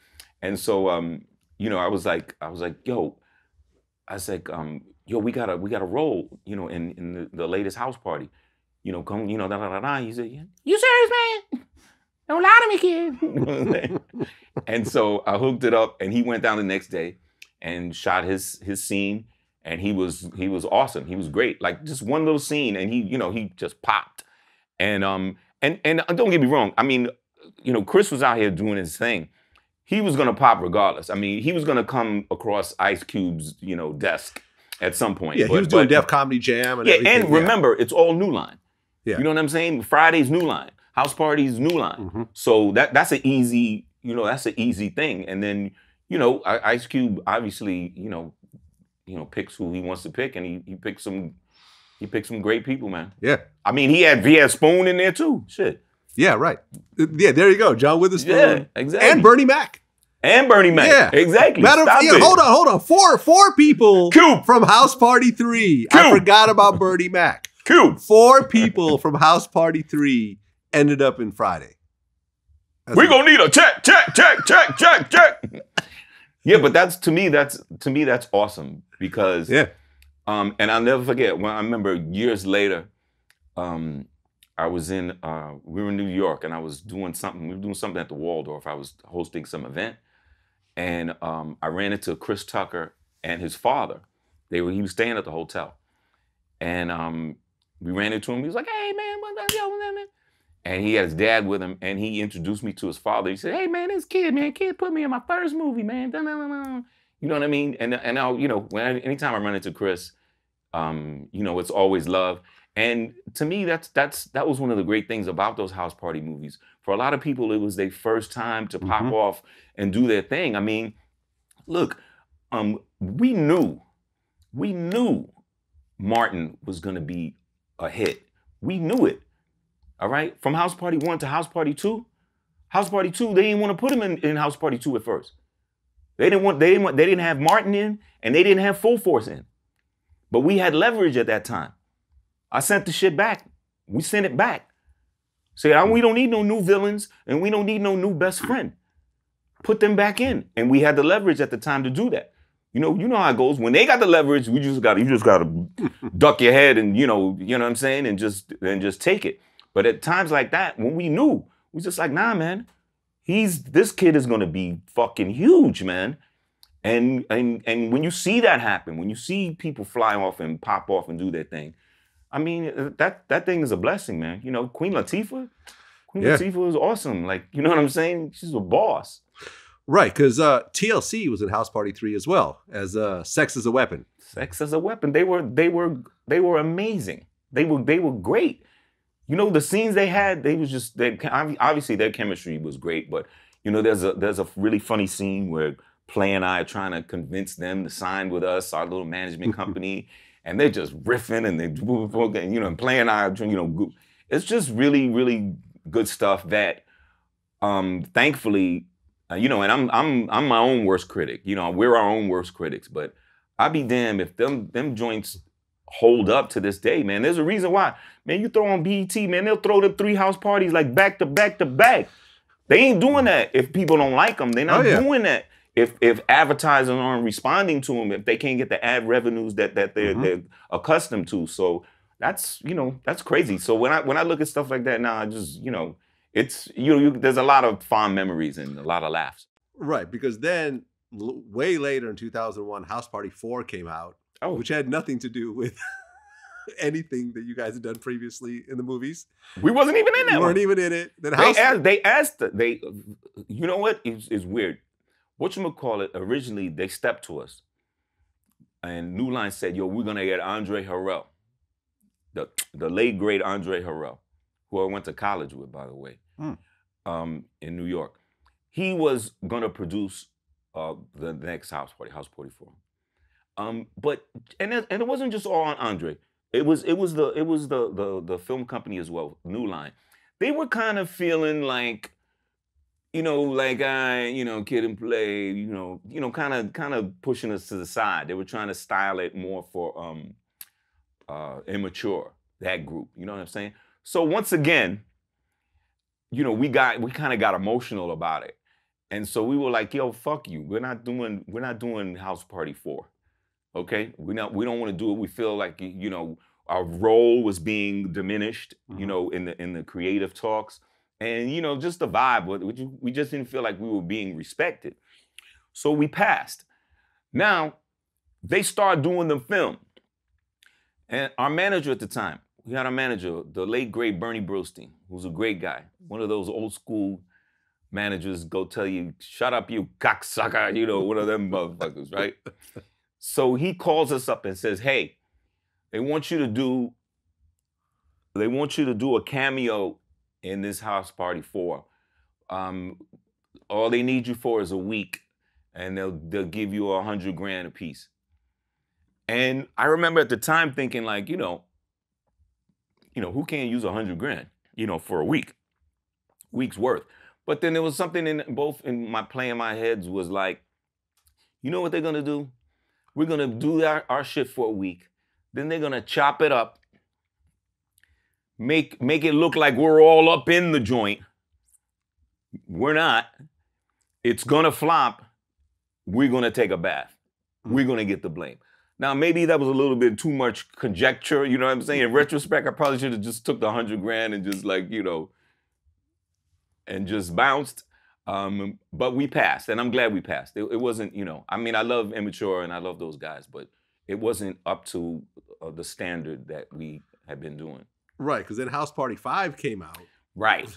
And so, um, you know, I was like, I was like, "Yo," I said, um, "Yo, we got to we got to roll." You know, in in the, the latest house party you know, come, you know, da da da da. He said, yeah. "You serious, man? Don't lie to me, kid." and so I hooked it up, and he went down the next day and shot his his scene, and he was he was awesome. He was great. Like just one little scene, and he, you know, he just popped. And um and and don't get me wrong. I mean, you know, Chris was out here doing his thing. He was gonna pop regardless. I mean, he was gonna come across Ice Cube's, you know, desk at some point. Yeah, but, he was doing but, Def Comedy Jam and yeah, everything. and remember, it's all New Line. Yeah. You know what I'm saying? Friday's New Line, house parties New Line. Mm-hmm. So that that's an easy, you know, that's an easy thing. And then, you know, Ice Cube obviously, you know, you know, picks who he wants to pick, and he he picks some, he picks some great people, man. Yeah. I mean, he had he had Spoon in there too. Shit. Yeah, right. Yeah, there you go, John Witherspoon. Yeah, exactly. And Bernie Mac. And Bernie Mac. Yeah, exactly. Matter of, yeah, hold on, hold on. Four, four people Cube. from House Party Three. Cube. I forgot about Bernie Mac. Cube. Four people from House Party 3 ended up in Friday. We're gonna need a check, check, check, check, check, check. yeah, but that's to me, that's to me, that's awesome because yeah. Um, and I'll never forget when I remember years later, um, I was in uh, we were in New York and I was doing something, we were doing something at the Waldorf. I was hosting some event. And um, I ran into Chris Tucker and his father. They were he was staying at the hotel. And um, we ran into him. He was like, "Hey man, what's up, man?" And he had his dad with him, and he introduced me to his father. He said, "Hey man, this kid, man, kid put me in my first movie, man." You know what I mean? And and now you know, when anytime I run into Chris, um, you know, it's always love. And to me, that's that's that was one of the great things about those house party movies. For a lot of people, it was their first time to pop mm-hmm. off and do their thing. I mean, look, um, we knew, we knew Martin was going to be a hit. We knew it. All right. From House Party 1 to House Party 2, House Party 2, they didn't want to put him in, in House Party 2 at first. They didn't want, they didn't want, they didn't have Martin in and they didn't have Full Force in. But we had leverage at that time. I sent the shit back. We sent it back. Say, ah, we don't need no new villains and we don't need no new best friend. Put them back in. And we had the leverage at the time to do that. You know, you know how it goes. When they got the leverage, we just got you just got to duck your head and you know, you know what I'm saying, and just and just take it. But at times like that, when we knew, we just like, nah, man, he's this kid is gonna be fucking huge, man. And and and when you see that happen, when you see people fly off and pop off and do their thing, I mean, uh, that that thing is a blessing, man. You know, Queen Latifah, Queen yeah. Latifah is awesome. Like, you know what I'm saying? She's a boss. Right, because uh, TLC was in House Party Three as well as uh, Sex as a Weapon. Sex as a Weapon. They were they were they were amazing. They were they were great. You know the scenes they had. They was just they obviously their chemistry was great. But you know there's a there's a really funny scene where Play and I are trying to convince them to sign with us, our little management company, and they're just riffing and they you know and Play and I are you know it's just really really good stuff that um thankfully uh, you know, and I'm I'm I'm my own worst critic. You know, we're our own worst critics. But I'd be damned if them them joints hold up to this day, man. There's a reason why. Man, you throw on BET, man, they'll throw the three house parties like back to back to back. They ain't doing that if people don't like them. They're not oh, yeah. doing that if if advertisers aren't responding to them. If they can't get the ad revenues that that they're, mm-hmm. they're accustomed to. So that's you know that's crazy. So when I when I look at stuff like that now, I just you know it's you know you, there's a lot of fond memories and a lot of laughs. Right, because then l- way later in 2001, House Party 4 came out, oh. which had nothing to do with anything that you guys had done previously in the movies. We wasn't even in that. We weren't one. even in it. Then House they asked. They asked. They, you know what? It's, it's weird. What you call it? Originally, they stepped to us, and New Line said, "Yo, we're gonna get Andre Harrell, the the late great Andre Harrell." who I went to college with, by the way, mm. um, in New York. he was gonna produce uh, the next House Party, House Party Four. Um, but and it, and it wasn't just all on Andre. It was it was the it was the the the film company as well, New Line. They were kind of feeling like, you know, like I, you know, kid and play, you know, you know, kind of kind of pushing us to the side. They were trying to style it more for um uh immature, that group. You know what I'm saying? So once again, you know, we got we kind of got emotional about it. And so we were like, yo, fuck you. We're not doing we're not doing house party four. Okay? We not we don't want to do it. We feel like you know, our role was being diminished, you Mhm. know, in the in the creative talks. And you know, just the vibe, we just didn't feel like we were being respected. So we passed. Now, they start doing the film. And our manager at the time, we had our manager, the late great Bernie Brillstein, who's a great guy. One of those old school managers go tell you, shut up, you cocksucker, you know, one of them motherfuckers, right? So he calls us up and says, hey, they want you to do, they want you to do a cameo in this house party for Um, all they need you for is a week, and they'll they'll give you a hundred grand a piece. And I remember at the time thinking, like, you know, you know, who can't use a hundred grand, you know, for a week, week's worth. But then there was something in both in my play in my heads was like, you know what they're gonna do? We're gonna do our, our shit for a week. Then they're gonna chop it up, make make it look like we're all up in the joint. We're not. It's gonna flop. We're gonna take a bath. Hmm. We're gonna get the blame. Now maybe that was a little bit too much conjecture. You know what I'm saying? In retrospect, I probably should have just took the hundred grand and just like you know, and just bounced. Um, but we passed, and I'm glad we passed. It, it wasn't, you know, I mean, I love immature and I love those guys, but it wasn't up to uh, the standard that we had been doing. Right, because then House Party Five came out Right.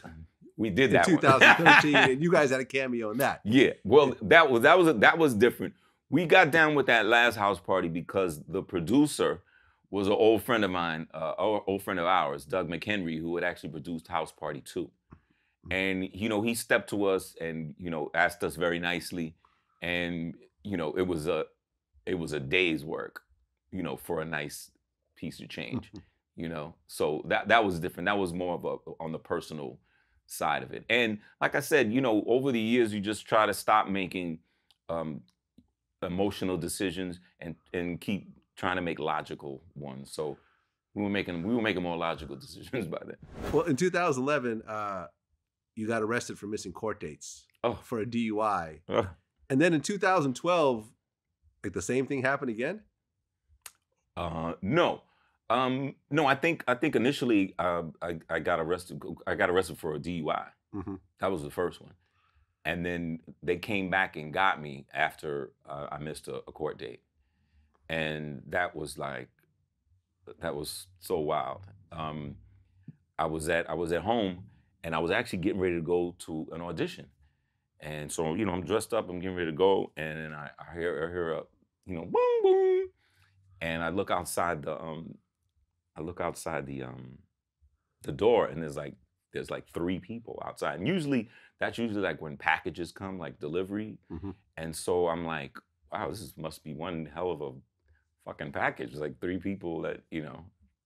We did in that. one. 2013, and you guys had a cameo in that. Yeah. Well, that was that was that was different. We got down with that last house party because the producer was an old friend of mine, uh, old friend of ours, Doug McHenry, who had actually produced House Party 2. And you know, he stepped to us and you know asked us very nicely, and you know, it was a it was a day's work, you know, for a nice piece of change, you know. So that that was different. That was more of a on the personal side of it. And like I said, you know, over the years, you just try to stop making um, emotional decisions and and keep trying to make logical ones. So we were making we were making more logical decisions by then. Well, in 2011, uh, you got arrested for missing court dates Oh. for a DUI, and then in 2012, like the same thing happened again. Uh, no. Um, no, I think I think initially uh, I I got arrested. I got arrested for a DUI. Mhm. That was the first one, and then they came back and got me after uh, I missed a, a court date, and that was like that was so wild. Um, I was at I was at home, and I was actually getting ready to go to an audition, and so you know I'm dressed up, I'm getting ready to go, and then I, I hear I hear a you know boom boom, and I look outside the um I look outside the um the door, and there's like there's like three people outside, and usually that's usually like when packages come, like delivery, Mhm. and so I'm like, wow, this is, must be one hell of a fucking package. It's like three people that you know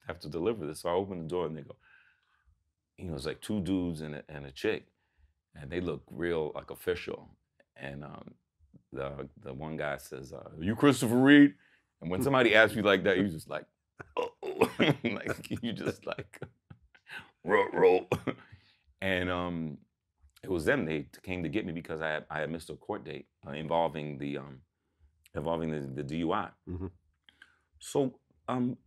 have to deliver this. So I open the door and they go, you know, it's like two dudes and a, and a chick, and they look real like official. And um, the the one guy says, uh, "You Christopher Reid?" And when somebody asks you like that, you just like, oh, like you just like roll, roll. and um, it was them. They came to get me because I had, I had missed a court date uh, involving the um, involving the, the DUI. Mhm. So um,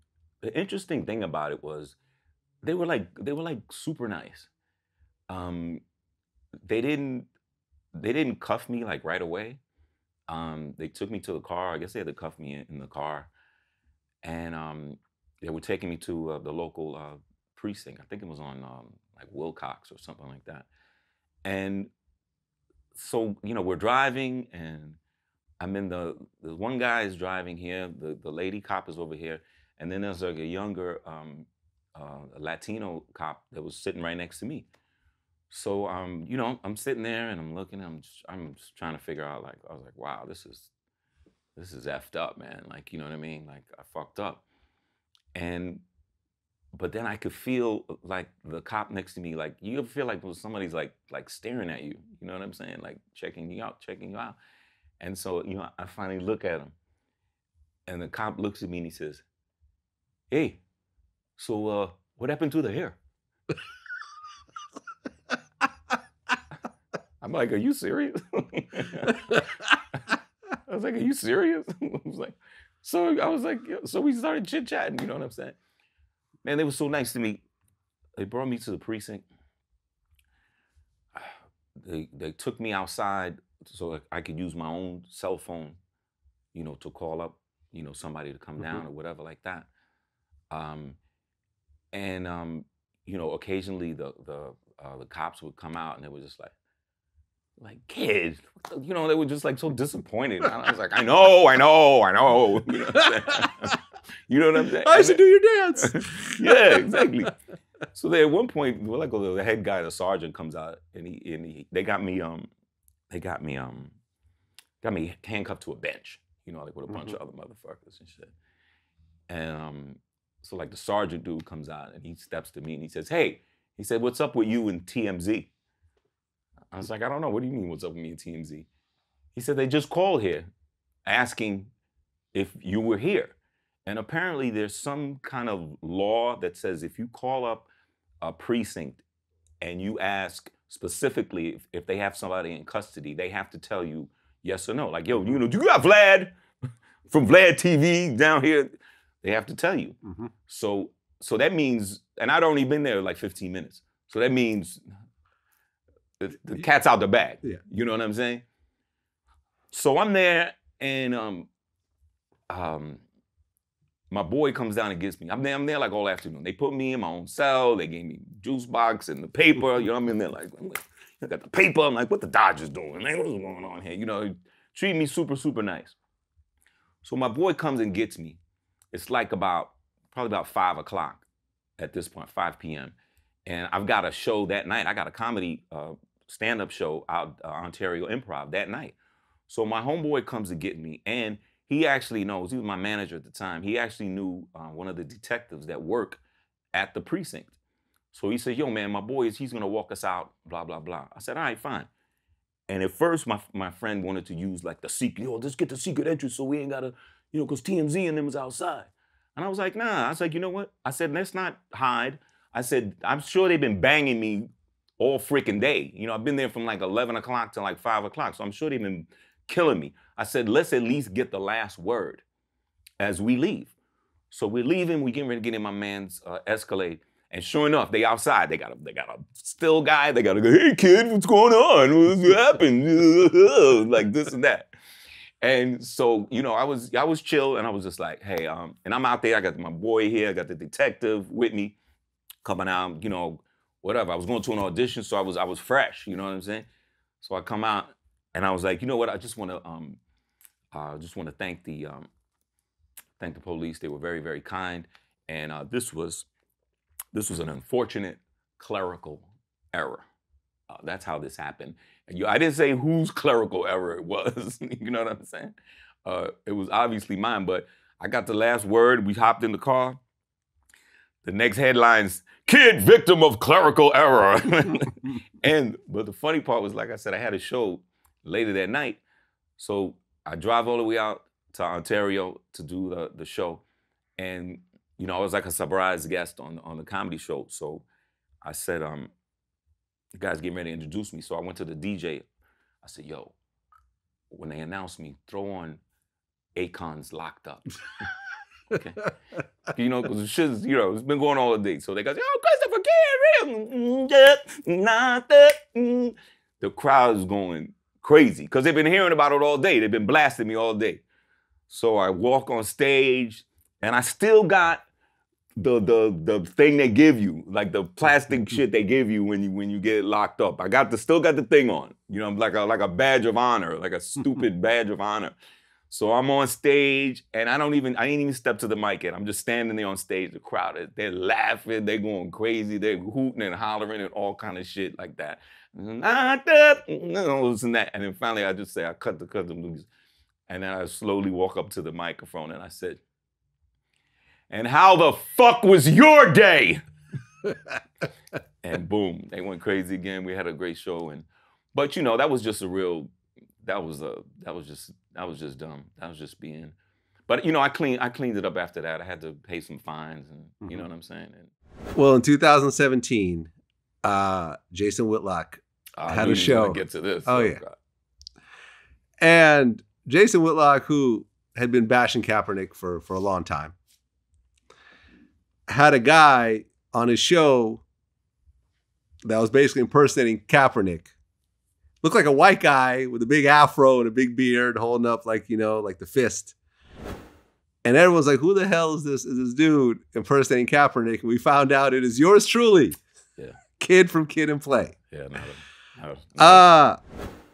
the interesting thing about it was they were like they were like super nice. Um, they didn't they didn't cuff me like right away. Um, they took me to the car. I guess they had to cuff me in, in the car, and um, they were taking me to uh, the local uh, precinct. I think it was on um, like Wilcox or something like that. And so you know we're driving, and I'm in the the one guy is driving here. The the lady cop is over here, and then there's like a younger um, uh, Latino cop that was sitting right next to me. so um, you know, I'm sitting there and I'm looking. I'm just, I'm just trying to figure out. Like, I was like, wow, this is this is effed up, man. Like, you know what I mean? Like, I fucked up. And but then I could feel like the cop next to me, like you ever feel like somebody's like like staring at you. You know what I'm saying? Like checking you out, checking you out. And so, you know, I finally look at him, and the cop looks at me and he says, "Hey, so uh, what happened to the hair?" I'm like, "Are you serious?" I was like, "Are you serious?" I was like, so I was like, so we started chit chatting. You know what I'm saying? Man, they were so nice to me. They brought me to the precinct. They they took me outside so I could use my own cell phone, you know, to call up, you know, somebody to come mm-hmm. down or whatever like that. Um, and um, you know, occasionally the the uh, the cops would come out and they were just like, like kid, you know, they were just like so disappointed. And I was like, I know, I know, I know. You know what, you know what I'm saying? I should do your dance. yeah, exactly. So they at one point, well, like the head guy, the sergeant, comes out and he and he, they got me um they got me um got me handcuffed to a bench, you know, like with a bunch mm-hmm. of other motherfuckers and shit. And um, so like the sergeant dude comes out and he steps to me and he says, Hey, he said, What's up with you and TMZ? I was like, I don't know. What do you mean what's up with me and TMZ? He said, They just called here asking if you were here. And apparently there's some kind of law that says if you call up a precinct and you ask specifically if, if, they have somebody in custody, they have to tell you yes or no. Like, yo, you know, do you got Vlad from Vlad TV down here? They have to tell you. Mm-hmm. So so that means, and I'd only been there like 15 minutes. So that means the, the cat's out the bag. Yeah. You know what I'm saying? So I'm there and um um my boy comes down and gets me. I'm there, I'm there like all afternoon. They put me in my own cell. They gave me juice box and the paper. You know, what I'm in there like, I got the paper. I'm like, what the Dodgers doing? Man, what is going on here? You know, treat me super, super nice. So my boy comes and gets me. It's like about, probably about five o'clock at this point, 5 p.m. And I've got a show that night. I got a comedy uh, stand-up show out uh, Ontario Improv that night. So my homeboy comes to get me and he actually knows, he was my manager at the time. He actually knew uh, one of the detectives that work at the precinct. So he said, yo, man, my boy is, he's gonna walk us out, blah, blah, blah. I said, all right, fine. And at first, my, my friend wanted to use like the secret, yo, let's get the secret entrance so we ain't gotta, you know, because TMZ and them was outside. And I was like, nah. I was like, you know what? I said, let's not hide. I said, I'm sure they've been banging me all freaking day. You know, I've been there from like 11 o'clock to like 5 o'clock. So I'm sure they've been killing me. I said, let's at least get the last word as we leave. So we're leaving, we getting ready to get in my man's uh, Escalade. And sure enough, they outside. They got a they got a still guy. They got to go, hey kid, what's going on? What's happened? like this and that. And so, you know, I was I was chill and I was just like, hey, um, and I'm out there. I got my boy here, I got the detective with me coming out, you know, whatever. I was going to an audition, so I was I was fresh, you know what I'm saying? So I come out and I was like, you know what? I just want to um, uh, just want to thank the um, thank the police. They were very very kind, and uh, this was this was an unfortunate clerical error. Uh, that's how this happened. I didn't say whose clerical error it was. you know what I'm saying? Uh, it was obviously mine, but I got the last word. We hopped in the car. The next headlines: Kid victim of clerical error. and but the funny part was, like I said, I had a show later that night. So I drive all the way out to Ontario to do the, the show. And, you know, I was like a surprise guest on, on the comedy show. So I said, um, the guy's getting ready to introduce me. So I went to the DJ. I said, yo, when they announced me, throw on Akon's Locked Up. okay. you know, because shit's, you know, it's been going all day. So they go, yo, Christopher Carey, mm, mm, mm, not that. The crowd's going crazy because they've been hearing about it all day. They've been blasting me all day. So I walk on stage and I still got the the the thing they give you, like the plastic mm-hmm. shit they give you when you when you get locked up. I got the still got the thing on. You know, like a like a badge of honor, like a mm-hmm. stupid badge of honor. So I'm on stage and I don't even I ain't even step to the mic yet. I'm just standing there on stage. The crowd is they're laughing, they're going crazy, they're hooting and hollering and all kind of shit like that. This and that. And then finally I just say, I cut the cousin loose. And then I slowly walk up to the microphone and I said, And how the fuck was your day? and boom, they went crazy again. We had a great show. And but you know, that was just a real that was a that was just that was just dumb. That was just being. But you know, I cleaned I cleaned it up after that. I had to pay some fines, and mm-hmm. you know mm-hmm. what I'm saying. And, well, in 2017, uh, Jason Whitlock uh, had a show. Get to this. Oh, oh yeah. God. And Jason Whitlock, who had been bashing Kaepernick for for a long time, had a guy on his show that was basically impersonating Kaepernick looked like a white guy with a big afro and a big beard holding up like, you know, like the fist. And everyone's like, who the hell is this? Is this dude impersonating Kaepernick? And we found out it is yours truly. Yeah. Kid from Kid and Play. Yeah, no. no, no. Uh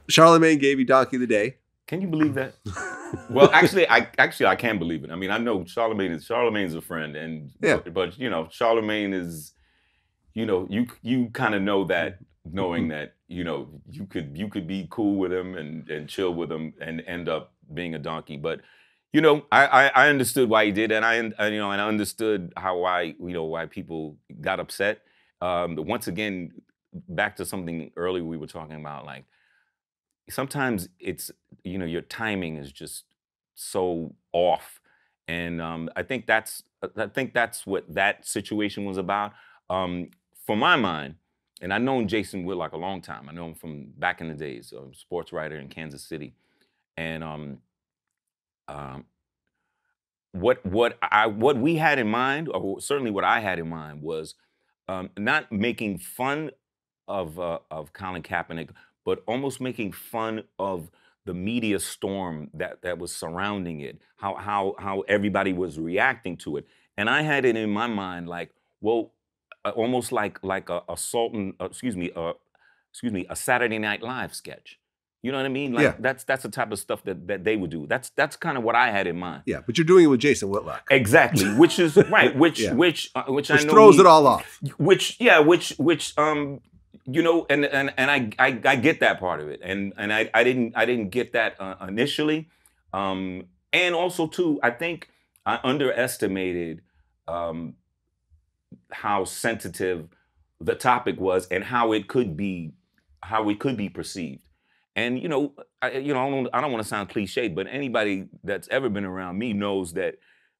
Charlemagne gave you Donkey of the Day. Can you believe that? well, actually, I actually I can believe it. I mean, I know Charlemagne is Charlemagne's a friend, and yeah. but, but you know, Charlemagne is, you know, you you kind of know that knowing that you know you could you could be cool with him and and chill with him and end up being a donkey but you know i i, I understood why he did and I, I, you know and i understood how why you know why people got upset um but once again back to something earlier we were talking about like sometimes it's you know your timing is just so off and um i think that's i think that's what that situation was about um for my mind and I've known Jason Whitlock a long time. I know him from back in the days, a sports writer in Kansas City. And um, um, what what I what we had in mind, or certainly what I had in mind, was um, not making fun of uh, of Colin Kaepernick, but almost making fun of the media storm that that was surrounding it, how how how everybody was reacting to it, and I had it in my mind like, well, uh, almost like like a, a Sultan, uh, excuse me, uh, excuse me, a Saturday Night Live sketch. You know what I mean? Like yeah. that's that's the type of stuff that, that they would do. That's that's kind of what I had in mind. Yeah, but you're doing it with Jason Whitlock. Exactly, which is right, which yeah. which uh, which, which I know throws he, it all off. Which yeah, which which um you know, and and and I I, I get that part of it, and and I I didn't I didn't get that uh, initially, um, and also too I think I underestimated um how sensitive the topic was and how it could be how it could be perceived. And you know, I, you know, I don't, I don't want to sound cliche, but anybody that's ever been around me knows that,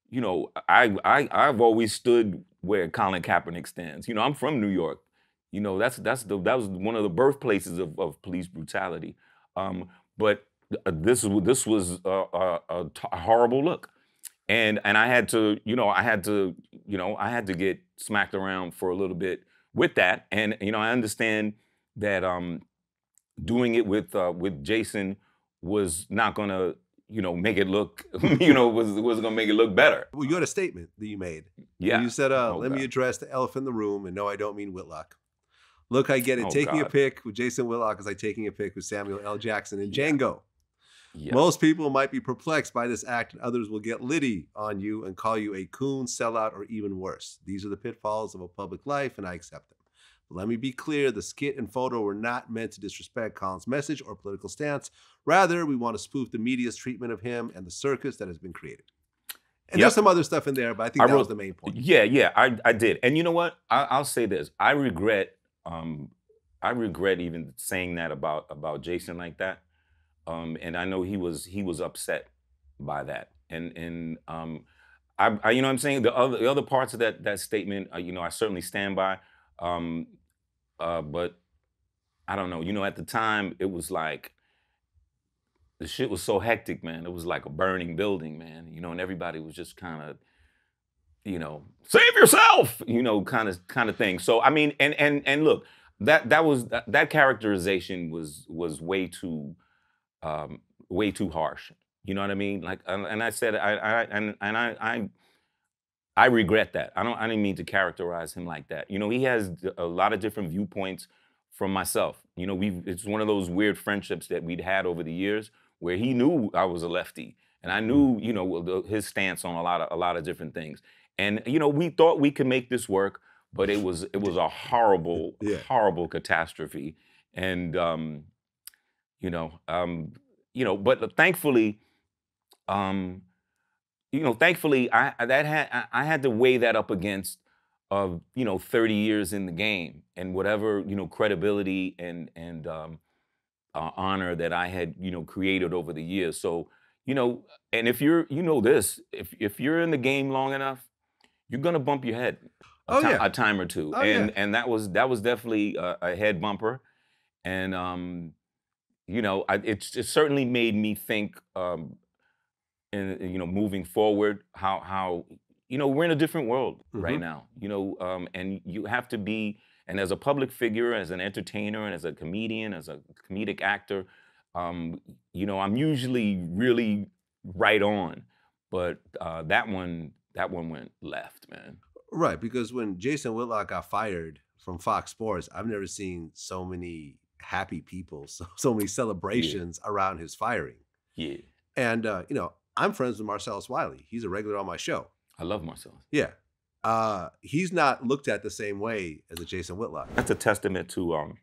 you know, I I I've always stood where Colin Kaepernick stands. You know, I'm from New York. You know, that's that's the that was one of the birthplaces of, of police brutality. Um, but uh, this this was a, a, a, a horrible look and and I had to, you know, I had to, you know, I had to get smacked around for a little bit with that, and you know, I understand that um, doing it with uh, with Jason was not gonna, you know, make it look, you know, was was gonna make it look better. Well, you had a statement that you made. Yeah, you said, uh, oh, "Let God. me address the elephant in the room," and no, I don't mean Whitlock. Look, I get it. Oh, taking God. a pic with Jason Whitlock is like taking a pic with Samuel L. Jackson and Django. Most people might be perplexed by this act, and others will get litty on you and call you a coon, sellout, or even worse. These are the pitfalls of a public life, and I accept them. But let me be clear the skit and photo were not meant to disrespect Colin's message or political stance. Rather, we want to spoof the media's treatment of him and the circus that has been created. And yep. there's some other stuff in there, but I think I that wrote, was the main point. Yeah, yeah, I, I did. And you know what? I, will say this: I regret, um, I regret even saying that about about Jason like that um, and I know he was he was upset by that. And and um, I, I, you know what I'm saying the other the other parts of that that statement, uh, you know, I certainly stand by. Um, uh, but I don't know. You know, at the time, it was like the shit was so hectic, man. It was like a burning building, man. You know, and everybody was just kind of, you know, save yourself, you know, kind of kind of thing. So I mean, and and and look, that that was that, that characterization was was way too um, way too harsh. You know what I mean? Like, and I said, I, I and and I, I, I regret that. I don't. I didn't mean to characterize him like that. You know, he has a lot of different viewpoints from myself. You know, we it's one of those weird friendships that we'd had over the years where he knew I was a lefty and I knew you know his stance on a lot of a lot of different things. And you know, we thought we could make this work, but it was it was a horrible, Yeah. horrible catastrophe. And um, you know, um, you know, but thankfully, um, you know, thankfully, I that had I, I had to weigh that up against of you know 30 years in the game and whatever you know credibility and and um, uh, honor that I had you know created over the years. So you know, and if you're you know this, if if you're in the game long enough, you're gonna bump your head a, Oh, ti- yeah. a time or two, Oh, and yeah. and that was that was definitely a, a head bumper, and um, you know, I, it's it certainly made me think, um, in you know, moving forward, how how you know we're in a different world right Mhm. now, you know, um, and you have to be, and as a public figure, as an entertainer, and as a comedian, as a comedic actor, um, you know, I'm usually really right on, but uh, that one that one went left, man. Right, because when Jason Whitlock got fired from Fox Sports, I've never seen so many happy people, so, so many celebrations around his firing. Yeah, And uh, you know, I'm friends with Marcellus Wiley. He's a regular on my show. I love Marcellus. Yeah. Uh, he's not looked at the same way as a Jason Whitlock. that's a testament to um,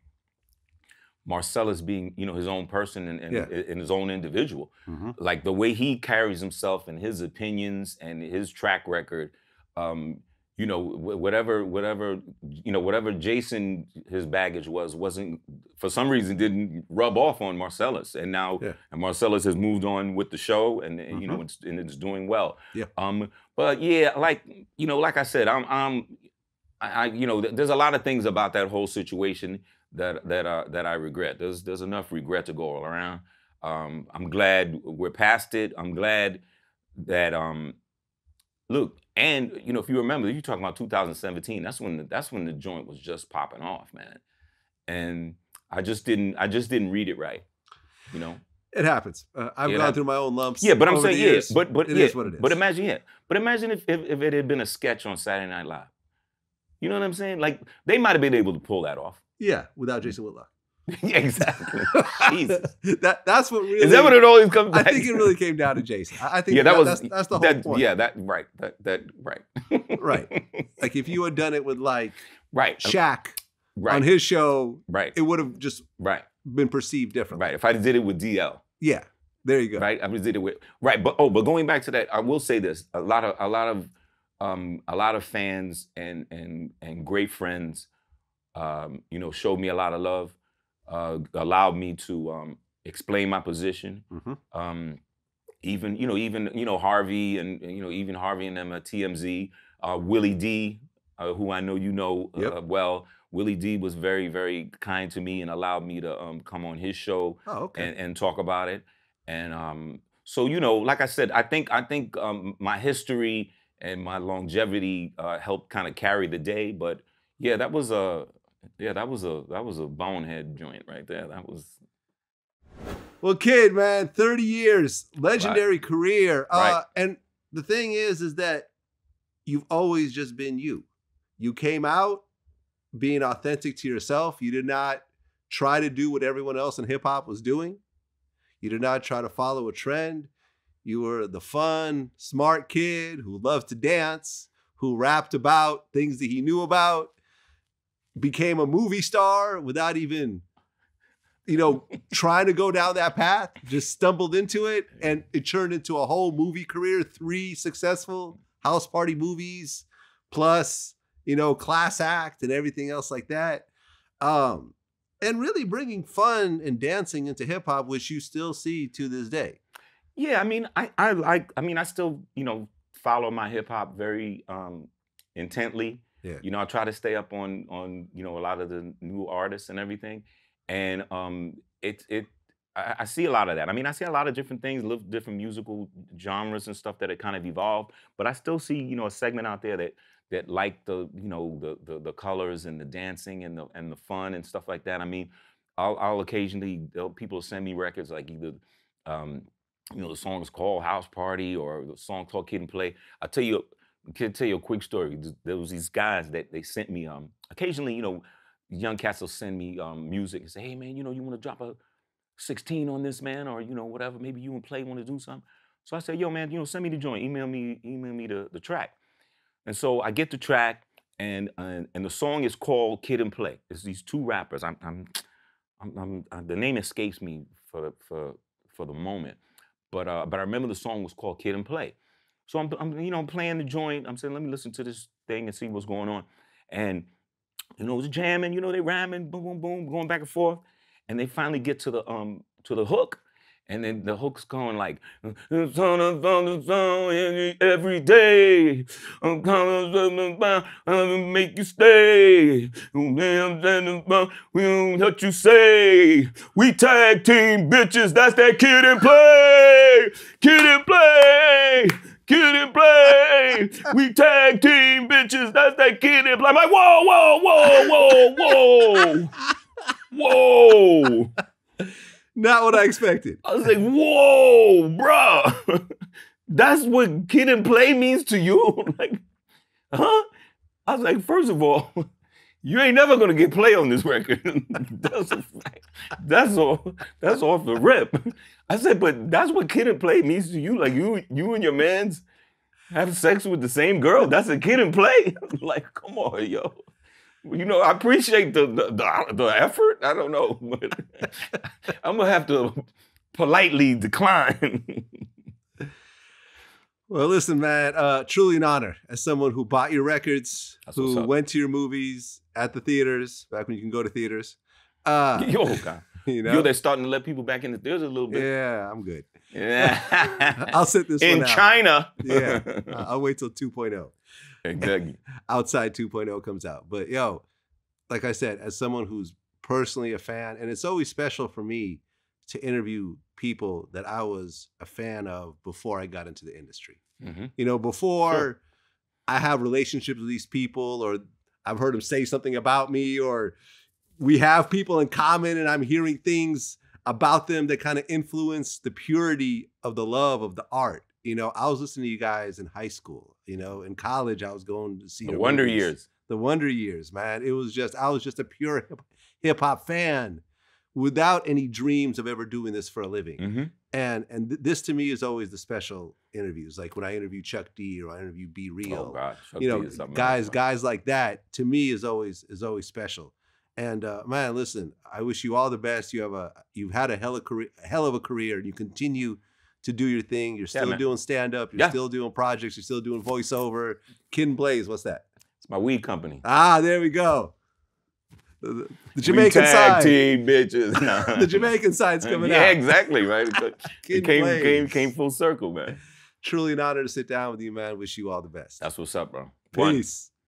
Marcellus being, you know, his own person and, and, Yeah. and his own individual. Mhm. Like the way he carries himself and his opinions and his track record. Um, you know, whatever, whatever, you know, whatever Jason his baggage was, wasn't for some reason didn't rub off on Marcellus, and now Yeah. and Marcellus has moved on with the show, and, and, you know, Mhm. it's and it's doing well. Yeah. Um, but yeah, like you know, like I said, I'm I'm I, I you know, th- there's a lot of things about that whole situation that that uh, that I regret. There's there's enough regret to go all around. Um, I'm glad we're past it. I'm glad that um, look, and you know, if you remember, you're talking about 2017. That's when the, that's when the joint was just popping off, man. And I just didn't I just didn't read it right. You know. It happens. Uh, I've It gone through my own lumps. Yeah, but I'm saying yeah, but but it yeah, is what it is. But imagine yeah, but imagine if, if if it had been a sketch on Saturday Night Live. You know what I'm saying? Like they might have been able to pull that off. Yeah, without Jason Whitlock. yeah, exactly. Jesus. that that's what really Is that what it always comes I think it really came down to Jason. I I think yeah, that, was that's, that's the whole that, point. Yeah, that right. That that right. Right. Like if you had done it with like right. uh, Shaq right. on his show, right. it would have just right. been perceived differently. Right. If I did it with DL, Yeah. There you go. right? I just did it with right. But oh, but going back to that, I will say this: a lot of a lot of um, a lot of fans and and and great friends, um, you know, showed me a lot of love, uh, allowed me to um, explain my position. Mhm. Um, even you know, even you know Harvey and you know even Harvey and them at TMZ, uh, Willie D, uh, who I know you know Yep. uh, well. Willie D was very very kind to me and allowed me to um, come on his show Oh, okay. and, and talk about it. And um, so you know, like I said, I think I think um, my history and my longevity uh, helped kind of carry the day. But yeah, that was a yeah that was a that was a bonehead joint right there. That was Well, kid, man, 30 years, legendary career. Uh, Right. and the thing is, is that you've always just been you. You came out being authentic to yourself. You did not try to do what everyone else in hip hop was doing. You did not try to follow a trend. You were the fun, smart kid who loved to dance, who rapped about things that he knew about, became a movie star without even you know, trying to go down that path, just stumbled into it, and it turned into a whole movie career. Three successful house party movies, plus you know, class act and everything else like that. Um, and really bringing fun and dancing into hip hop, which you still see to this day. yeah. I mean, I I like I mean I still you know follow my hip hop very um, intently. Yeah. You know, I try to stay up on on you know a lot of the new artists and everything, and um, it it I, I see a lot of that. I mean, I see a lot of different things, different musical genres and stuff that it kind of evolved. But I still see you know a segment out there that that like the you know the the, the colors and the dancing and the and the fun and stuff like that. I mean, I'll, I'll occasionally people send me records like either. Um, you know, the song is called House Party or the song called Kid and Play. I'll tell you, can tell you a quick story. There was these guys that they sent me. Um, occasionally, you know, young cats will send me um, music and say, "Hey, man, you know, you want to drop a 16 on this, man, or you know, whatever. Maybe you and Play want to do something." So I said, yo, man, you know, send me the joint, email me, email me the, the track. And so I get the track, and and, and the song is called Kid and Play. It's these two rappers. I'm, I'm, I'm, I'm uh, the name escapes me for for for the moment, but uh, but I remember the song was called Kid and Play. So I'm, I'm you know playing the joint. I'm saying, let me listen to this thing and see what's going on, and you know, it's jamming. You know, they rhyming, boom, boom, boom, going back and forth, and they finally get to the um to the hook, and then the hook's going like, "It's on the phone, the phone every day. I'm coming to make you stay. We don't what you say. We tag team bitches. That's that kid and play. Kid and play. Kid and play. We tag team bitches. That's that kid and play. I'm like, whoa, whoa, whoa, whoa, whoa, whoa. Not what I expected. I was like, whoa, bruh. That's what kid and play means to you? like, huh? I was like, first of all, you ain't never gonna get play on this record. that's a. That's all. That's off the rip. I said, but that's what kid and play means to you. Like you, you and your man's have sex with the same girl. That's a kid and play. like, come on, yo. You know, I appreciate the the, the, the effort. I don't know, but I'm gonna have to politely decline. Well, listen, man, uh, truly an honor as someone who bought your records, That's who went to your movies at the theaters, back when you can go to theaters. Uh, Yo, God. you know? They're starting to let people back in the theaters a little bit. yeah, I'm good. Yeah. I'll sit this in one out. China. Yeah, I'll wait till 2.0. exactly. outside 2.0 comes out. But yo, like I said, as someone who's personally a fan, and it's always special for me to interview people that I was a fan of before I got into the industry. Mhm. You know, before I have relationships with these people, or I've heard them say something about me, or we have people in common and I'm hearing things about them that kind of influence the purity of the love of the art. You know, I was listening to you guys in high school. You know, in college, I was going to see The Wonder movies. Years. The Wonder Years, man. It was just, I was just a pure hip hop fan without any dreams of ever doing this for a living. hmm And and th- this to me is always the special interviews, like when I interview Chuck D or I interview B Real. Oh God. Chuck you D know, guys, else, guys like that to me is always is always special. And uh, man, listen, I wish you all the best. You have a you've had a hell of career, a hell of a career, and you continue to do your thing. You're still man. doing stand up. You're Yeah. still doing projects. You're still doing voiceover. Kid and Blaze, what's that? It's my weed company. Ah, there we go. The, the- We Jamaican tag side. team bitches. The Jamaican side's coming yeah, out. exactly, right? It, came, Blaze. came, came full circle, man. Truly an honor to sit down with you, man. Wish you all the best. That's what's up, bro. One. Peace.